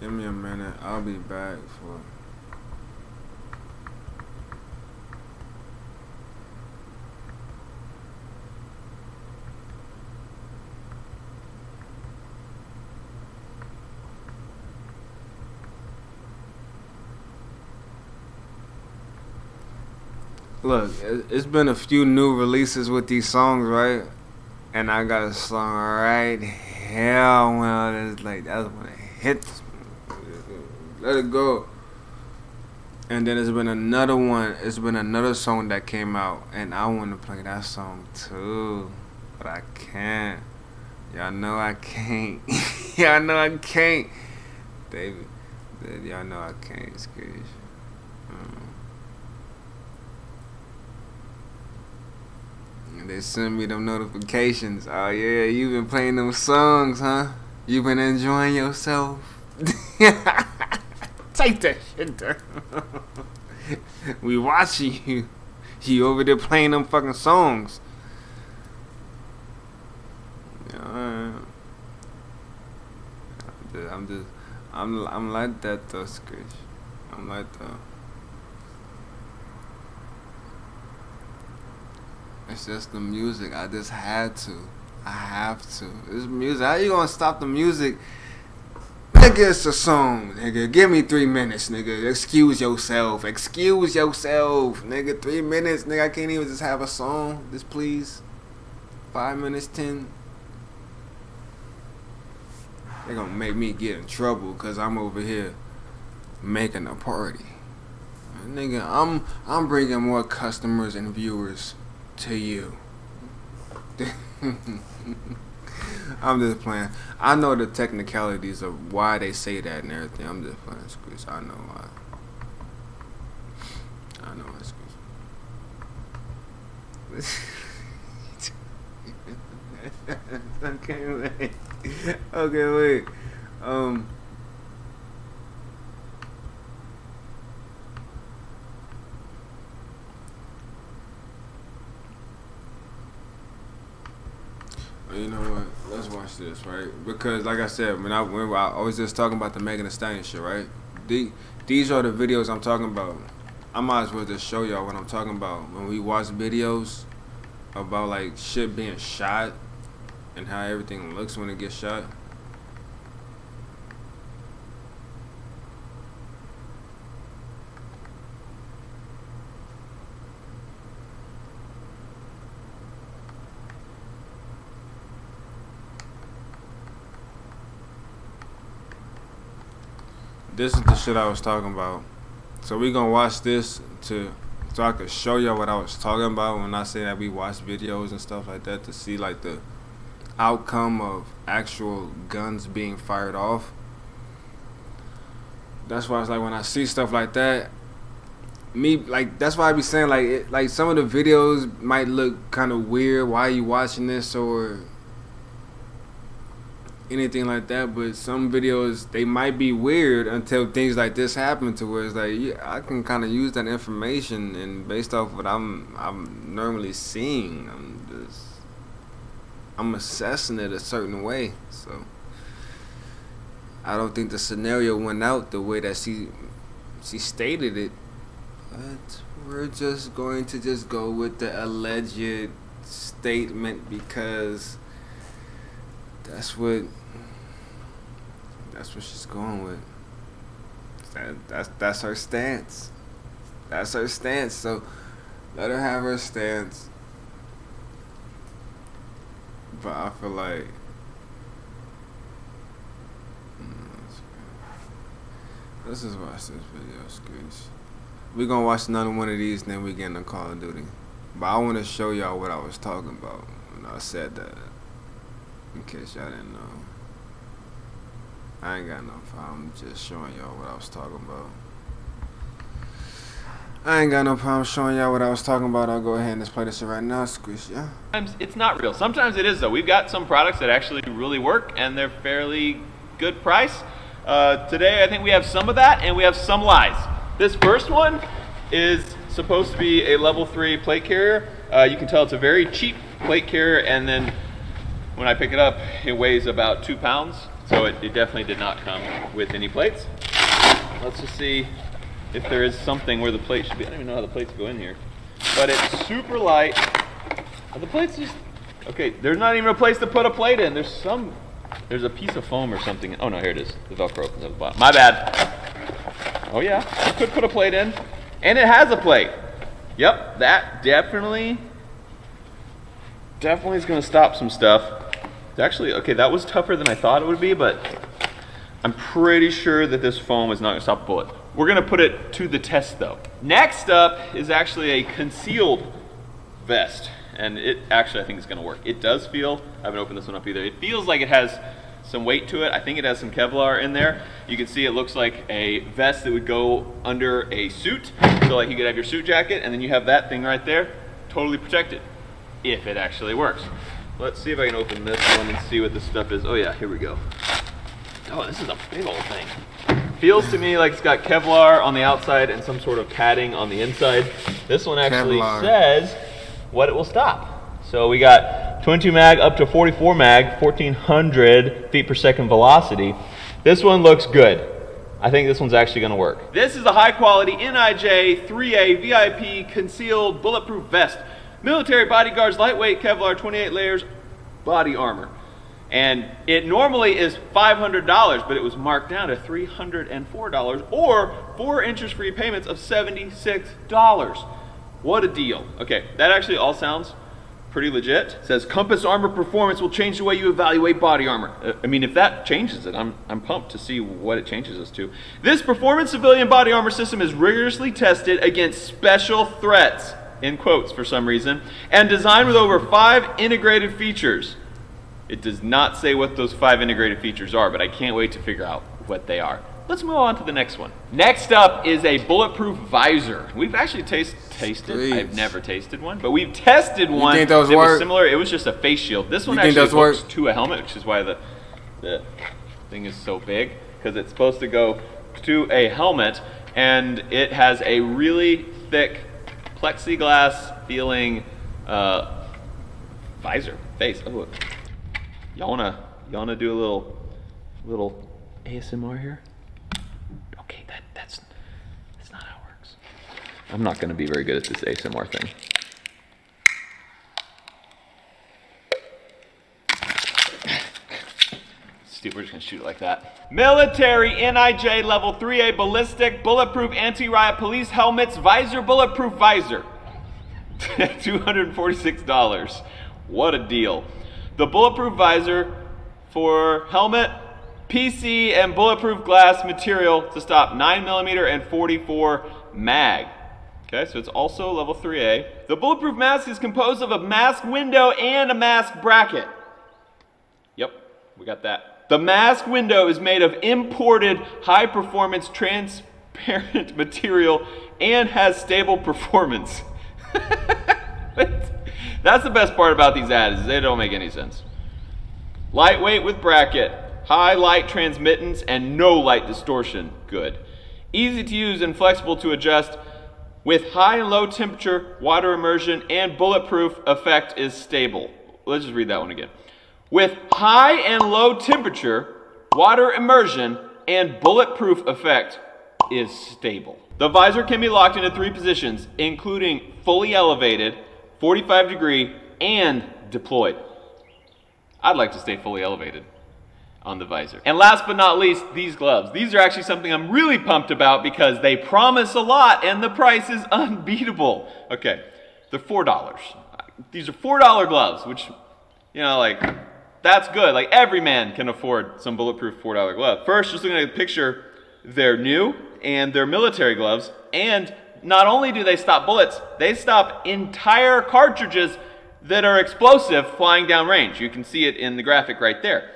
Give me a minute. I'll be back for. Look, it- it's been a few new releases with these songs, right? And I got a song right here when it's like that's when it hits. Let it go. And then there's been another one. It's been another song that came out, and I want to play that song too, but I can't. Y'all know I can't. y'all know I can't. David, y'all know I can't. Screech. Mm. And they send me them notifications. Oh yeah, you've been playing them songs, huh? You've been enjoying yourself. Shit down. we watching you. You over there playing them fucking songs. Alright. I'm just, I'm I'm, like that though, Scritch. I'm like that. It's just the music. I just had to. I have to. It's music. How you gonna stop the music? Nigga, it's a song, nigga. Give me three minutes, nigga. Excuse yourself. Excuse yourself, nigga. Three minutes, nigga. I can't even just have a song. Just please. Five minutes, ten. They gonna make me get in trouble because I'm over here making a party. Nigga, I'm I'm bringing more customers and viewers to you. I'm just playing. I know the technicalities of why they say that and everything. I'm just playing squeeze. I know why. I know why squeeze. okay, wait. Okay, wait. Um. You know what? Let's watch this, right? Because, like I said, when I when I was just talking about the Megan Thee Stallion shit, right? The, these are the videos I'm talking about. I might as well just show y'all what I'm talking about. When we watch videos about like shit being shot and how everything looks when it gets shot. This is the shit I was talking about. So we gonna watch this to so I could show y'all what I was talking about when I say that we watch videos and stuff like that to see like the outcome of actual guns being fired off. That's why it's like when I see stuff like that, me like that's why I be saying like it, like some of the videos might look kind of weird. Why are you watching this or anything like that? But some videos they might be weird until things like this happen to where it's like yeah, I can kind of use that information and based off what I'm I'm normally seeing, I'm just I'm assessing it a certain way. So I don't think the scenario went out the way that she she stated it. But we're just going to just go with the alleged statement because that's what that's what she's going with. That, that's that's her stance. That's her stance. So let her have her stance. But I feel like hmm, Let's just watch this video, Screech. We're gonna watch another one of these, and then we get into Call of Duty. But I want to show y'all what I was talking about when I said that. In case y'all didn't know. I ain't got no problem just showing y'all what I was talking about. I ain't got no problem showing y'all what I was talking about. I'll go ahead and just play this right now, Squish, yeah? Sometimes it's not real. Sometimes it is though. We've got some products that actually really work and they're fairly good price. Uh, today I think we have some of that and we have some lies. This first one is supposed to be a level three plate carrier. Uh, you can tell it's a very cheap plate carrier and then when I pick it up it weighs about two pounds. So it, it definitely did not come with any plates. Let's just see if there is something where the plate should be. I don't even know how the plates go in here. But it's super light. Are the plates just, okay, there's not even a place to put a plate in. There's some, there's a piece of foam or something. Oh no, here it is. The Velcro opens at the bottom. My bad. Oh yeah, you could put a plate in. And it has a plate. Yep, that definitely, definitely is gonna stop some stuff. Actually, okay, that was tougher than I thought it would be, but I'm pretty sure that this foam is not gonna stop a bullet. We're gonna put it to the test though. Next up is actually a concealed vest. And it actually, I think is gonna work. It does feel, I haven't opened this one up either. It feels like it has some weight to it. I think it has some Kevlar in there. You can see it looks like a vest that would go under a suit. So like you could have your suit jacket and then you have that thing right there, totally protected, if it actually works. Let's see if I can open this one and see what this stuff is. Oh yeah, here we go. Oh, this is a big old thing. Feels to me like it's got Kevlar on the outside and some sort of padding on the inside. This one actually Kevlar. says what it will stop. So we got 22 mag up to 44 mag, 1400 feet per second velocity. This one looks good. I think this one's actually gonna work. This is a high quality NIJ 3A VIP concealed bulletproof vest. Military bodyguards, lightweight Kevlar, 28 layers, body armor. And it normally is $500, but it was marked down to $304 or four interest free payments of $76. What a deal. Okay, that actually all sounds pretty legit. It says Compass Armor Performance will change the way you evaluate body armor. Uh, I mean, if that changes it, I'm, I'm pumped to see what it changes us to. This performance civilian body armor system is rigorously tested against special threats, in quotes for some reason, and designed with over five integrated features. It does not say what those five integrated features are, but I can't wait to figure out what they are. Let's move on to the next one. Next up is a bulletproof visor. We've actually taste, tasted, Please. I've never tasted one, but we've tested one think those that was similar. It was just a face shield. This one You actually hooks work? to a helmet, which is why the, the thing is so big, because it's supposed to go to a helmet, and it has a really thick plexiglass feeling uh, visor, face. Oh, y'all wanna, y'all wanna do a little, little ASMR here? Okay, that, that's, that's not how it works. I'm not gonna be very good at this ASMR thing. We're just gonna shoot it like that. Military NIJ level 3A ballistic bulletproof anti-riot police helmets visor bulletproof visor. $246. What a deal. The bulletproof visor for helmet, PC, and bulletproof glass material to stop 9mm and 44 mag. Okay, so it's also level 3A. The bulletproof mask is composed of a mask window and a mask bracket. Yep, we got that. The mask window is made of imported high performance transparent material and has stable performance. That's the best part about these ads, is they don't make any sense. Lightweight with bracket, high light transmittance, and no light distortion. Good. Easy to use and flexible to adjust. With high and low temperature, water immersion, and bulletproof effect is stable. Let's just read that one again. With high and low temperature, water immersion, and bulletproof effect is stable. The visor can be locked into three positions, including fully elevated, 45 degree, and deployed. I'd like to stay fully elevated on the visor. And last but not least, these gloves. These are actually something I'm really pumped about because they promise a lot and the price is unbeatable. Okay, they're $4. These are $4 gloves, which, you know, like, that's good. Like, every man can afford some bulletproof $4 glove. First, just looking at the picture, they're new and they're military gloves. And not only do they stop bullets, they stop entire cartridges that are explosive flying down range. You can see it in the graphic right there.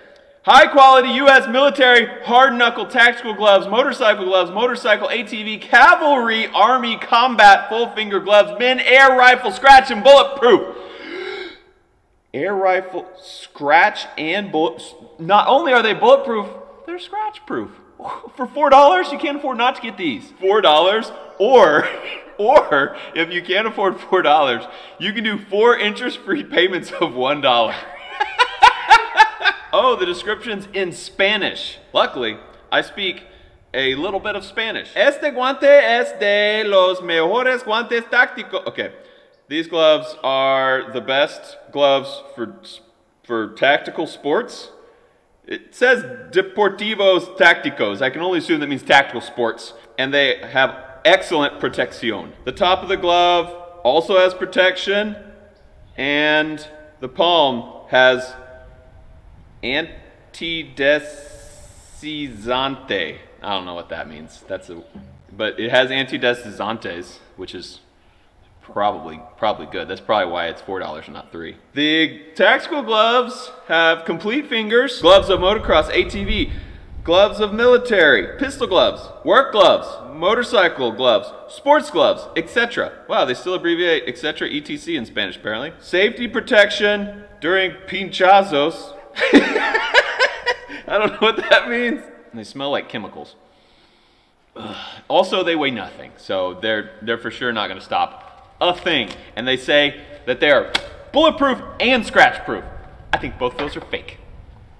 High quality U.S. military hard knuckle tactical gloves, motorcycle gloves, motorcycle ATV, cavalry, army, combat, full finger gloves, men, air rifle, scratch, and bulletproof. Air rifle, scratch, and bullet. Not only are they bulletproof, they're scratch proof. For $4, you can't afford not to get these. $4 or. Or if you can't afford $4, you can do four interest free payments of $1. Oh, the description's in Spanish. Luckily, I speak a little bit of Spanish. Este guante es de los mejores guantes tácticos. Okay, these gloves are the best gloves for, for tactical sports. It says Deportivos Tácticos. I can only assume that means tactical sports. And they have excellent protection. The top of the glove also has protection. And the palm has antidesizante. I don't know what that means. That's a, but it has antidesizantes, which is probably probably good. That's probably why it's four dollars and not three. The tactical gloves have complete fingers, gloves of motocross, ATV, gloves of military, pistol gloves, work gloves, motorcycle gloves, sports gloves, etc. Wow, they still abbreviate etc. etc. in Spanish apparently. Safety protection during pinchazos. I don't know what that means. They smell like chemicals. Ugh. Also, they weigh nothing, so they're they're for sure not going to stop a thing. And they say that they're bulletproof and scratch proof. I think both those are fake.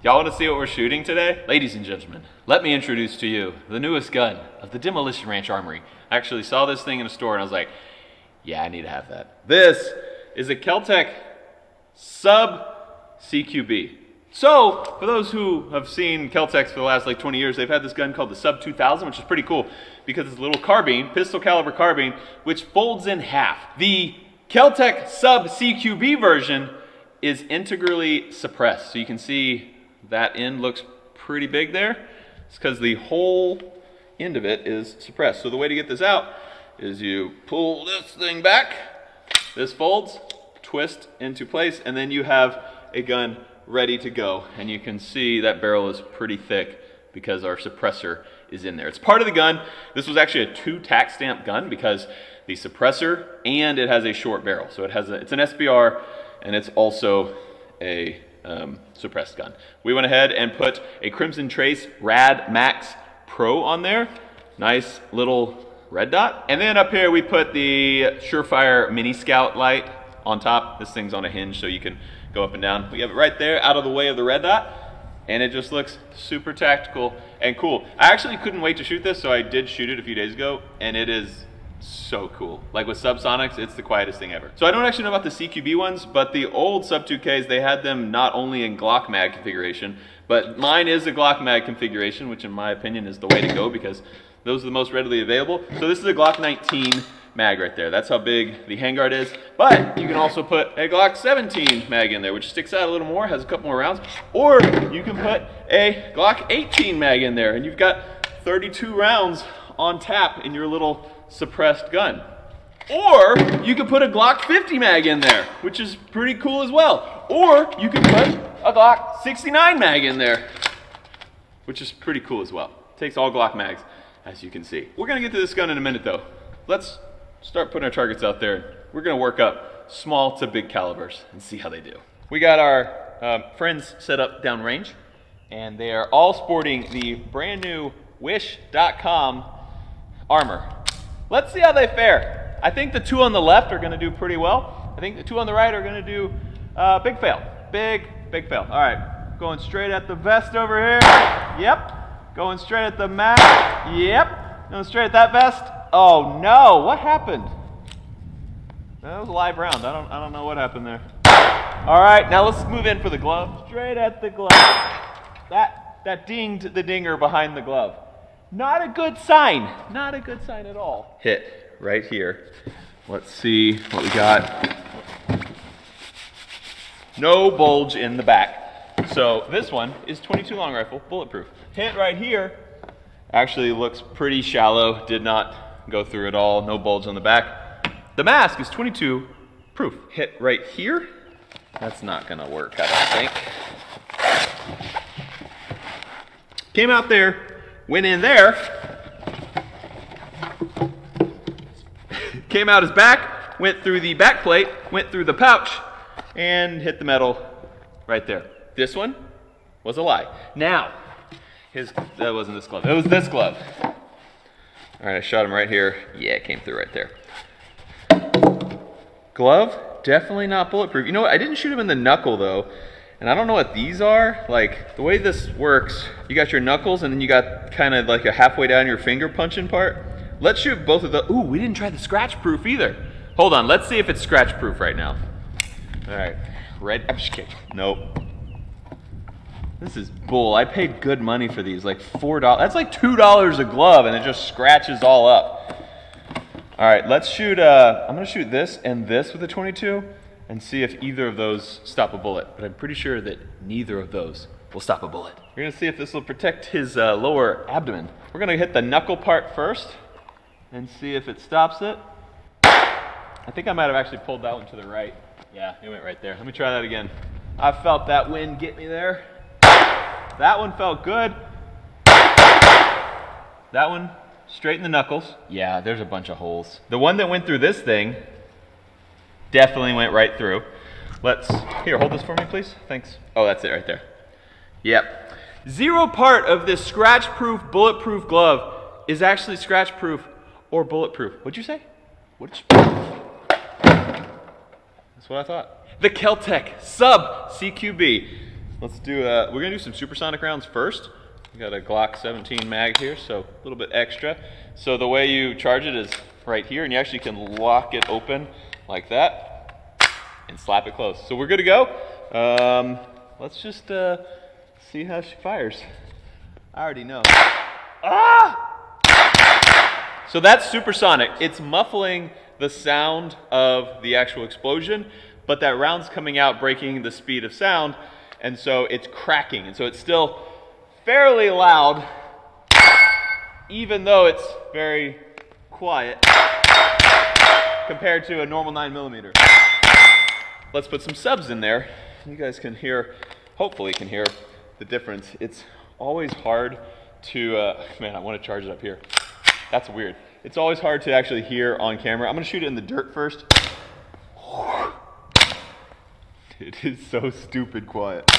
Y'all want to see what we're shooting today? Ladies and gentlemen, let me introduce to you the newest gun of the Demolition Ranch Armory. I actually saw this thing in a store and I was like, yeah, I need to have that. This is a Keltec Sub CQB. So, for those who have seen Keltecs for the last like 20 years, they've had this gun called the Sub 2000, which is pretty cool because it's a little carbine, pistol caliber carbine, which folds in half. The Keltec Sub CQB version is integrally suppressed. So you can see that end looks pretty big there. It's because the whole end of it is suppressed. So the way to get this out is you pull this thing back, this folds, twist into place, and then you have a gun ready to go. And you can see that barrel is pretty thick because our suppressor is in there. It's part of the gun. This was actually a two tax stamp gun because the suppressor and it has a short barrel. So it has a, it's an SBR and it's also a um, suppressed gun. We went ahead and put a Crimson Trace Rad Max Pro on there. Nice little red dot. And then up here we put the Surefire Mini Scout light on top. This thing's on a hinge so you can go up and down. We have it right there out of the way of the red dot and it just looks super tactical and cool. I actually couldn't wait to shoot this, so I did shoot it a few days ago, and it is so cool. Like with subsonics, it's the quietest thing ever. So I don't actually know about the CQB ones, but the old sub 2Ks, they had them not only in Glock mag configuration, but mine is a Glock mag configuration, which in my opinion is the way to go because those are the most readily available. So this is a Glock 19 mag right there. That's how big the handguard is. But you can also put a Glock 17 mag in there, which sticks out a little more, has a couple more rounds. Or you can put a Glock 18 mag in there, and you've got 32 rounds on tap in your little suppressed gun. Or you could put a Glock 50 mag in there, which is pretty cool as well. Or you could put a Glock 69 mag in there, which is pretty cool as well. Takes all Glock mags, as you can see. We're gonna get to this gun in a minute though. Let's start putting our targets out there. We're gonna work up small to big calibers and see how they do. We got our um, friends set up downrange, and they are all sporting the brand new Wish.com armor. Let's see how they fare. I think the two on the left are gonna do pretty well. I think the two on the right are gonna do uh, big fail. Big, big fail. All right, going straight at the vest over here. Yep. Going straight at the mat. Yep. Going straight at that vest. Oh no, what happened? That was a live round. I don't, I don't know what happened there. All right, now let's move in for the glove. Straight at the glove. That that dinged the dinger behind the glove. Not a good sign. Not a good sign at all. Hit right here. Let's see what we got. No bulge in the back. So this one is 22 long rifle, bulletproof. Hit right here actually looks pretty shallow. Did not go through it all. No bulge on the back. The mask is 22 proof. Hit right here. That's not gonna work, I don't think. Came out there, went in there, came out his back, went through the back plate, went through the pouch, and hit the metal right there. This one was a lie. Now, his, that wasn't this glove, it was this glove. All right, I shot him right here. Yeah, it came through right there. Glove, definitely not bulletproof. You know what, I didn't shoot him in the knuckle though. And I don't know what these are. Like, the way this works, you got your knuckles and then you got kind of like a halfway down your finger punching part. Let's shoot both of the, ooh, we didn't try the scratch proof either. Hold on, let's see if it's scratch proof right now. All right, red, I'm just kidding. Nope. This is bull. I paid good money for these, like $4. That's like $2 a glove and it just scratches all up. All right, let's shoot, uh, I'm gonna shoot this and this with a 22 and see if either of those stop a bullet. But I'm pretty sure that neither of those will stop a bullet. We're gonna see if this will protect his uh, lower abdomen. We're gonna hit the knuckle part first and see if it stops it. I think I might have actually pulled that one to the right. Yeah, it went right there. Let me try that again. I felt that wind get me there. That one felt good. That one straight in the knuckles. Yeah, there's a bunch of holes. The one that went through this thing definitely went right through. Let's, here, hold this for me, please. Thanks. Oh, that's it right there. Yep. Zero part of this scratch-proof, bulletproof glove is actually scratch-proof or bulletproof. What'd you say? What'd you... That's what I thought. The Keltec Sub CQB. Let's do, uh, we're gonna do some supersonic rounds first. We got a Glock 17 mag here, so a little bit extra. So the way you charge it is right here, and you actually can lock it open like that and slap it close. So we're good to go. Um, let's just uh, see how she fires. I already know. Ah! So that's supersonic. It's muffling the sound of the actual explosion, but that round's coming out breaking the speed of sound, and so it's cracking. And so it's still fairly loud, even though it's very quiet compared to a normal 9 millimeter. Let's put some subs in there. You guys can hear, hopefully can hear the difference. It's always hard to, uh, man, I want to charge it up here. That's weird. It's always hard to actually hear on camera. I'm gonna shoot it in the dirt first. It is so stupid quiet.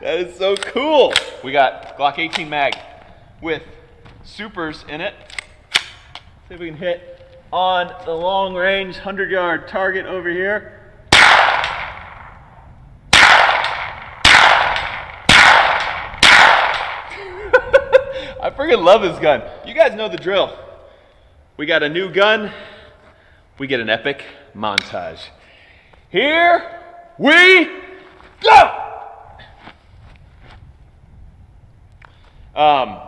that is so cool. We got Glock 18 mag with supers in it. See if we can hit on the long range 100 yard target over here. I freaking love this gun. You guys know the drill. We got a new gun. We get an epic montage. Here we go! Um,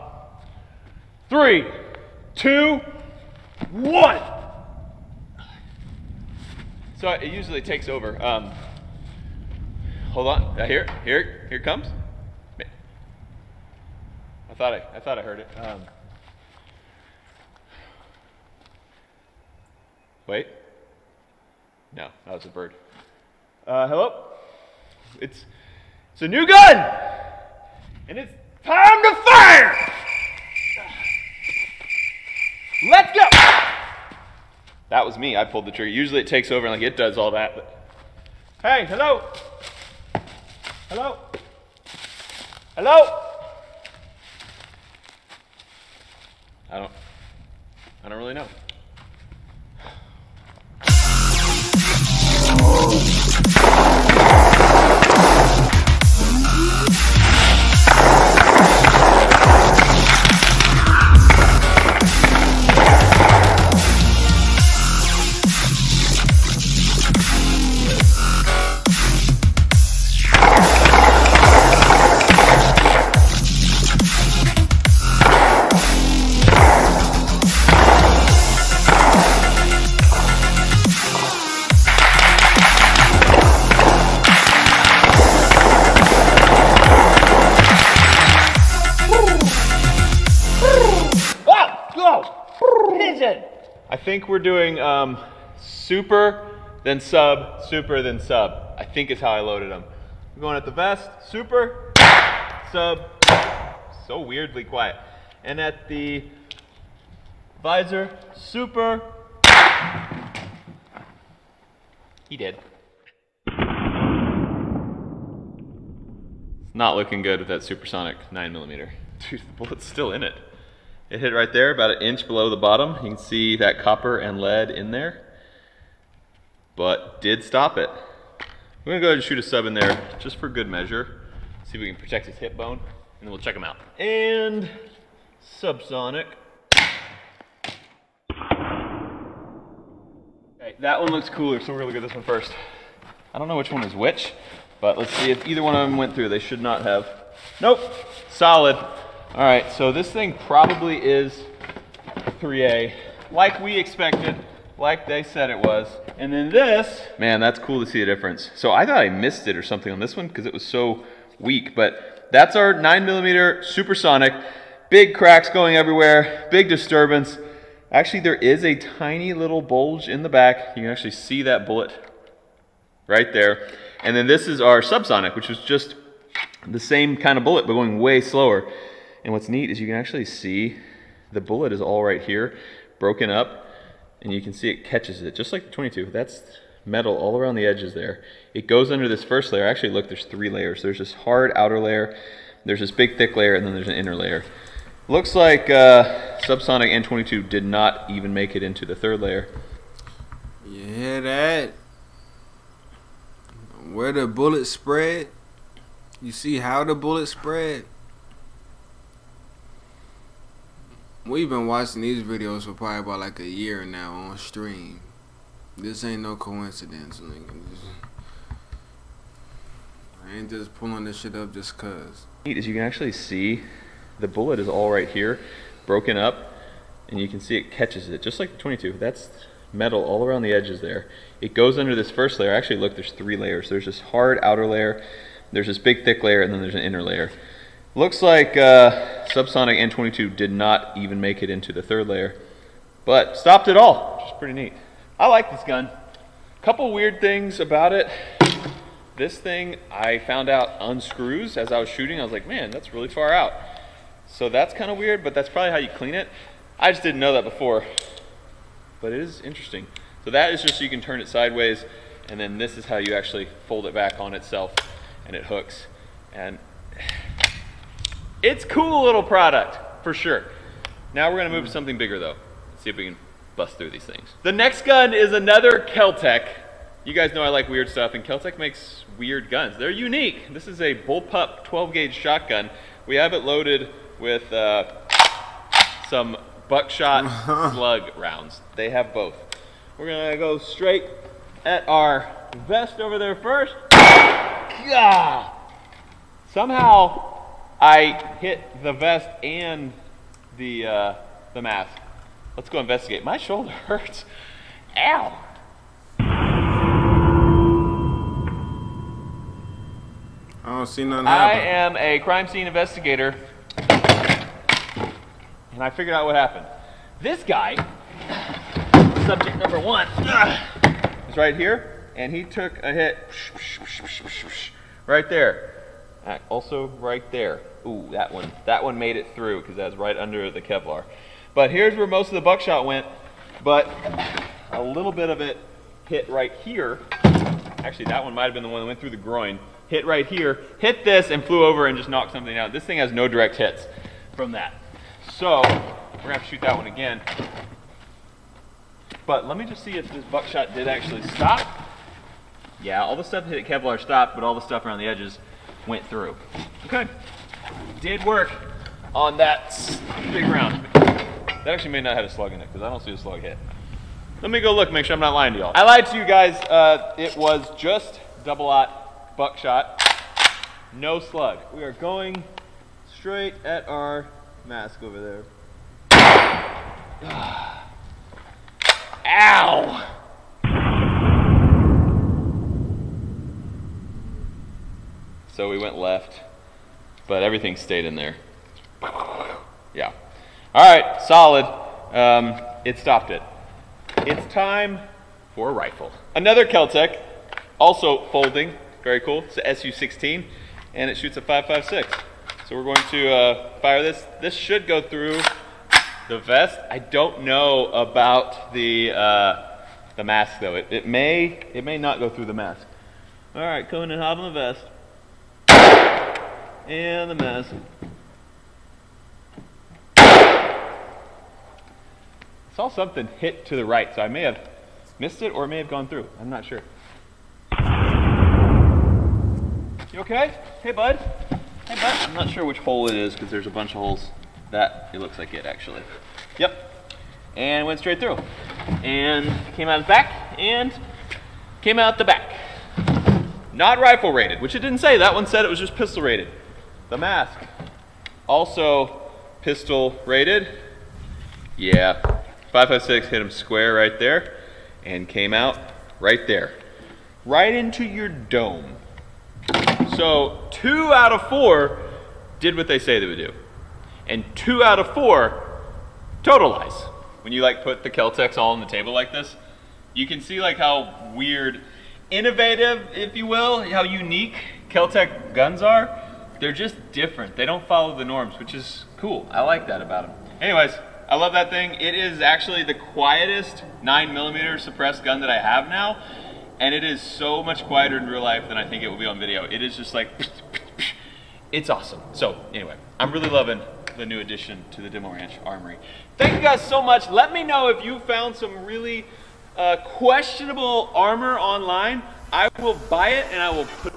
three, two, one. So it usually takes over. Um, hold on. Uh, here, here, here comes. I thought I, I thought I heard it. Um, wait. No, that was a bird. Uh, hello. It's it's a new gun, and it's time to fire. Let's go. That was me. I pulled the trigger. Usually it takes over and like it does all that. But hey, hello. Hello. Hello. I don't. I don't really know. Super, then sub, super, then sub. I think is how I loaded them. I'm going at the vest, super, sub, so weirdly quiet. And at the visor, super. He did. Not looking good with that supersonic 9mm. Dude, the bullet's still in it. It hit right there, about an inch below the bottom. You can see that copper and lead in there, but did stop it. We're gonna go ahead and shoot a sub in there just for good measure. See if we can protect his hip bone, and then we'll check him out. And subsonic. Okay, that one looks cooler, so we're gonna look at this one first. I don't know which one is which, but let's see if either one of them went through. They should not have. Nope, solid. All right, so this thing probably is 3A, like we expected, like they said it was. And then this, man, that's cool to see a difference. So I thought I missed it or something on this one because it was so weak, but that's our nine millimeter supersonic. Big cracks going everywhere, big disturbance. Actually, there is a tiny little bulge in the back. You can actually see that bullet right there. And then this is our subsonic, which is just the same kind of bullet, but going way slower. And what's neat is you can actually see the bullet is all right here, broken up, and you can see it catches it, just like the 22. That's metal all around the edges there. It goes under this first layer. Actually, look, there's three layers. There's this hard outer layer, there's this big thick layer, and then there's an inner layer. Looks like uh, Subsonic N22 did not even make it into the third layer. You hear that? Where the bullet spread? You see how the bullet spread? We've been watching these videos for probably about like a year now on stream. This ain't no coincidence, nigga. I ain't just pulling this shit up just. Neat is you can actually see the bullet is all right here, broken up, and you can see it catches it, just like the 22. That's metal all around the edges there. It goes under this first layer. Actually, look, there's three layers. There's this hard outer layer, there's this big thick layer, and then there's an inner layer. Looks like uh, Subsonic N22 did not even make it into the third layer, but stopped it all, which is pretty neat. I like this gun. Couple weird things about it. This thing I found out unscrews as I was shooting. I was like, man, that's really far out. So that's kind of weird, but that's probably how you clean it. I just didn't know that before, but it is interesting. So that is just so you can turn it sideways, and then this is how you actually fold it back on itself, and it hooks. And it's cool little product, for sure. Now we're gonna move to something bigger though. Let's see if we can bust through these things. The next gun is another Keltec. You guys know I like weird stuff, and Keltec makes weird guns. They're unique. This is a bullpup 12 gauge shotgun. We have it loaded with uh, some buckshot slug rounds. They have both. We're gonna go straight at our vest over there first. Gah! Somehow I hit the vest and the uh, the mask. Let's go investigate. My shoulder hurts. Ow! I don't see nothing I happen. am a crime scene investigator, and I figured out what happened. This guy, subject number one, is right here, and he took a hit right there. Also right there. Ooh, that one. That one made it through because that's right under the Kevlar. But here's where most of the buckshot went, but a little bit of it hit right here. Actually, that one might have been the one that went through the groin. Hit right here, hit this, and flew over and just knocked something out. This thing has no direct hits from that. So, we're gonna have to shoot that one again. But let me just see if this buckshot did actually stop. Yeah, all the stuff that hit Kevlar stopped, but all the stuff around the edges went through. Okay, did work on that big round. That actually may not have a slug in it because I don't see a slug hit. Let me go look, make sure I'm not lying to y'all. I lied to you guys. Uh, it was just double aught buckshot, no slug. We are going straight at our mask over there. Ow! So we went left, but everything stayed in there. Yeah. All right, solid. Um, it stopped it. it's time for a rifle. Another Keltec, also folding, very cool. It's a SU-16, and it shoots a 5.56. So we're going to uh, fire this. This should go through the vest. I don't know about the uh, the mask though. It, it may it may not go through the mask. All right, coming and hopping the vest. And the mask. saw something hit to the right, so I may have missed it or it may have gone through. I'm not sure. You okay? Hey, bud. Hey, bud. I'm not sure which hole it is because there's a bunch of holes. That, it looks like it, actually. Yep. And went straight through. And came out the back and came out the back. Not rifle rated, which it didn't say. That one said it was just pistol rated. The mask, also pistol rated. Yeah, 556 hit him square right there and came out right there. Right into your dome. So two out of four did what they say they would do. And two out of four totalize. When you like put the Keltecs all on the table like this, you can see like how weird, innovative, if you will, how unique Keltec guns are. They're just different. They don't follow the norms, which is cool. I like that about them. Anyways, I love that thing. It is actually the quietest 9mm suppressed gun that I have now. And it is so much quieter in real life than I think it will be on video. It is just like, it's awesome. So anyway, I'm really loving the new addition to the Demo Ranch Armory. Thank you guys so much. Let me know if you found some really uh, questionable armor online. I will buy it and I will put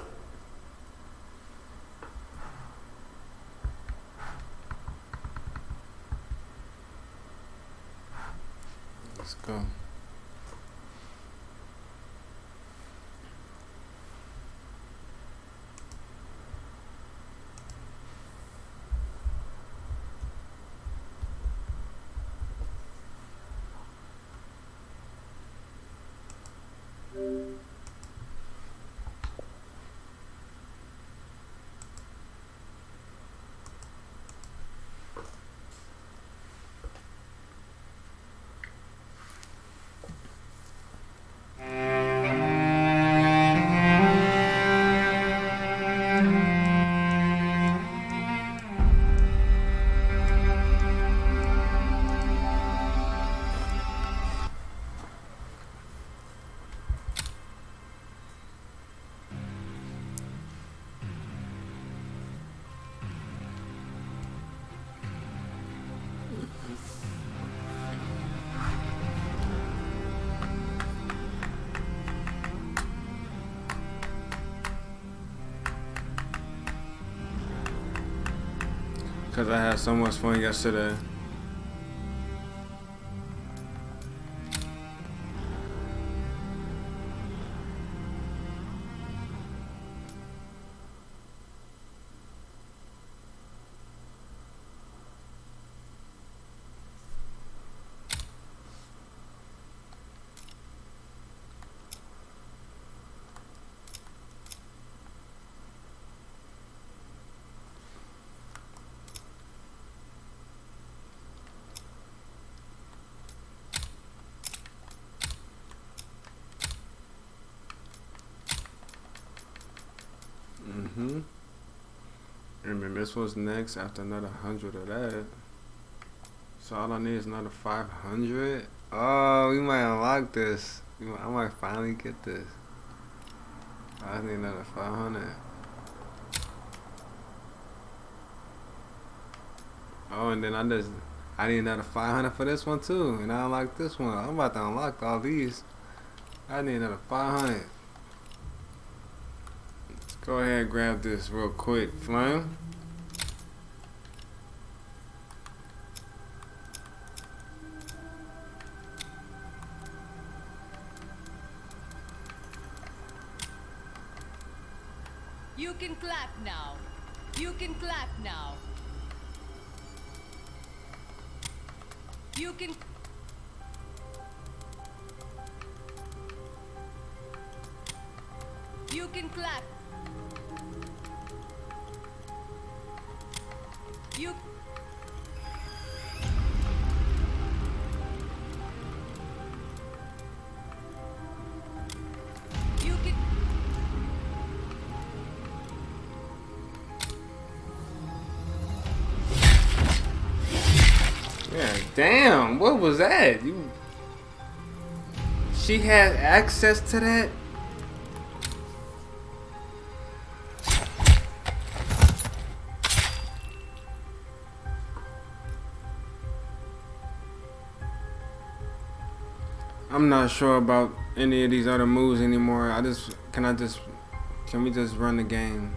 Because I had so much fun yesterday. Mm-hmm. And then this was next after another hundred of that. So all I need is another 500. Oh, we might unlock this. I might finally get this. I need another 500. Oh, and then I just, I need another 500 for this one too. And I unlock this one. I'm about to unlock all these. I need another 500. Go ahead and grab this real quick, Flame. That? You. She had access to that. I'm not sure about any of these other moves anymore. I just can I just can we just run the game?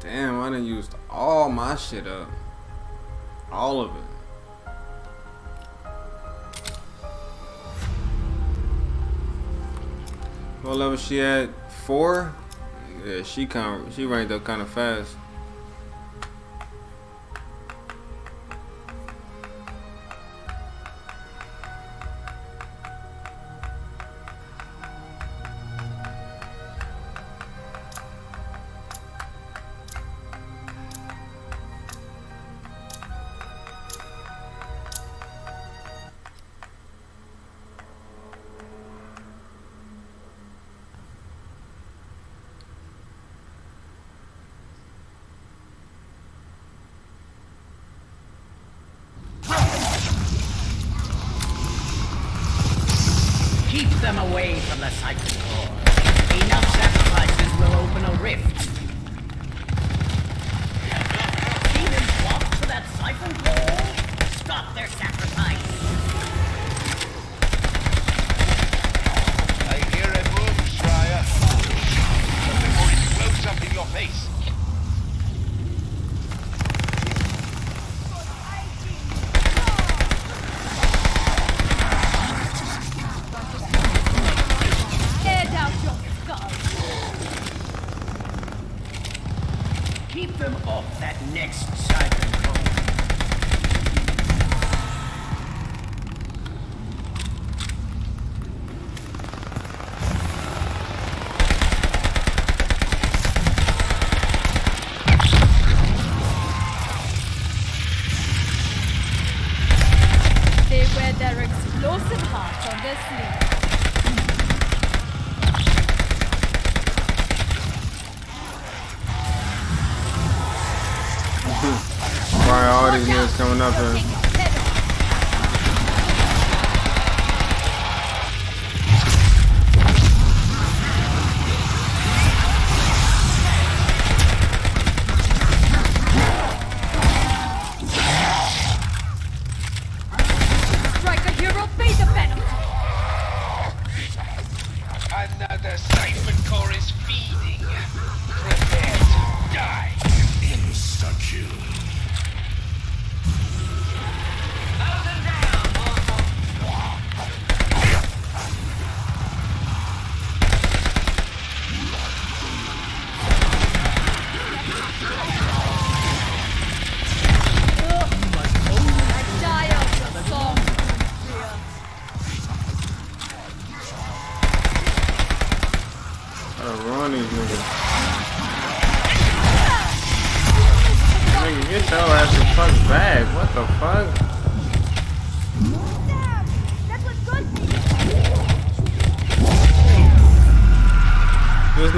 Damn, I done used all my shit up. All of it. What level she at? Four? Yeah, she of, she ranked up kind of fast.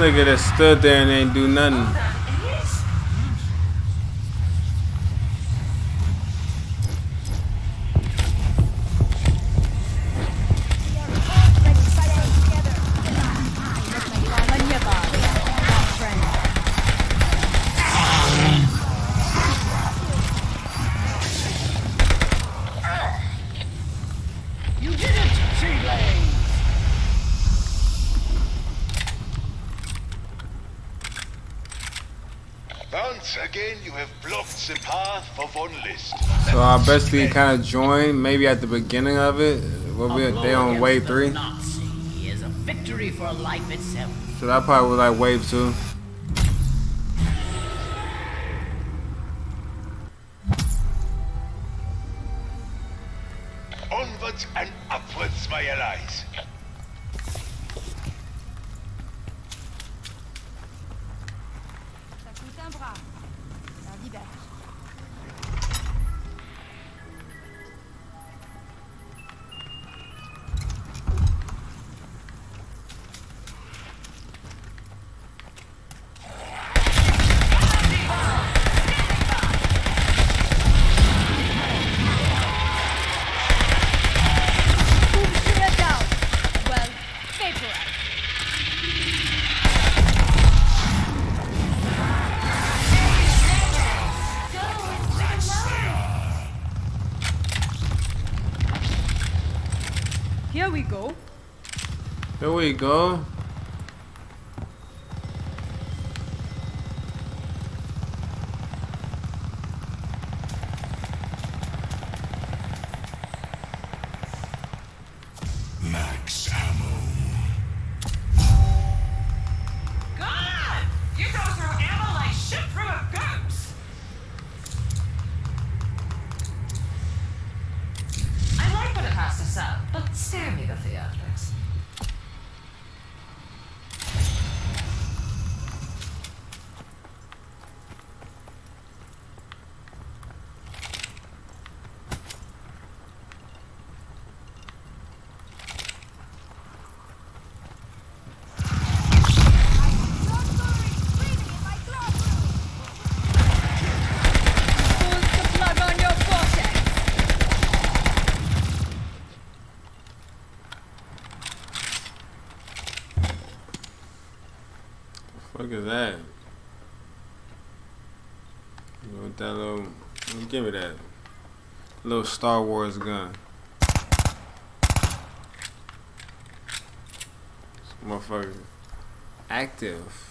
Nigga that stood there and ain't do nothing. Once again, you have blocked the path for Von List. So I basically kind of joined maybe at the beginning of it. What we, they on wave three. Nazi is a victory for life itself. So that probably was like wave two. We go. Max ammo. God! You go through ammo like shit through a goose! I like what it has to sell, but spare me the theatrics. Put the plug on your vortex. Fuck is that? You know, with that little, give me that little Star Wars gun. Motherfucker active.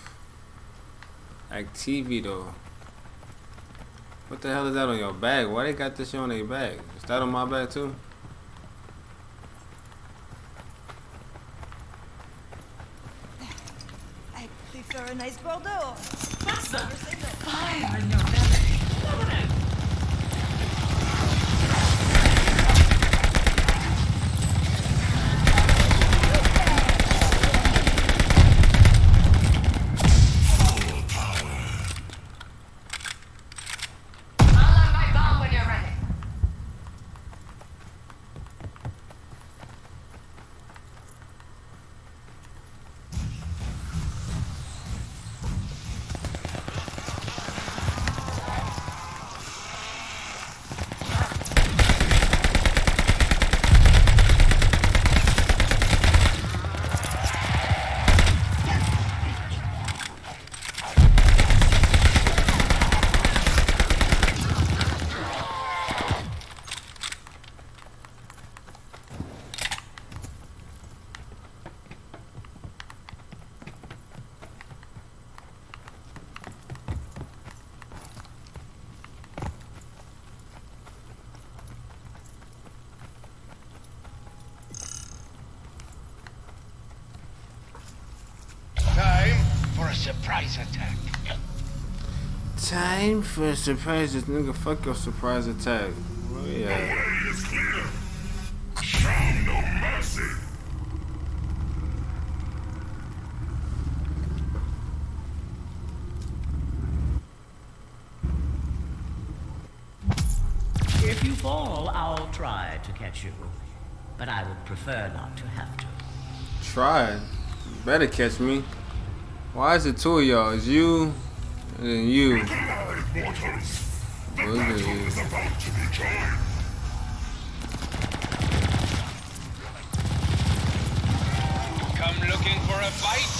Activito. What the hell is that on your bag? Why they got this shit on their bag? Is that on my bag too? I prefer a nice Bordeaux. What's the fire in your belly? I'll load my bomb when you're ready. Time for a surprise attack. Time for a surprise this nigga. Fuck your surprise attack. Oh yeah. is clear. Show no mercy. If you fall, I'll try to catch you. But I would prefer not to have to. Try. You better catch me. Why is it two of y'all? It's you and then you. Look at you. About to be joined. Come looking for a fight?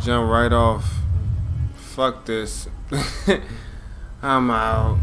Jump right off. Fuck this. I'm out.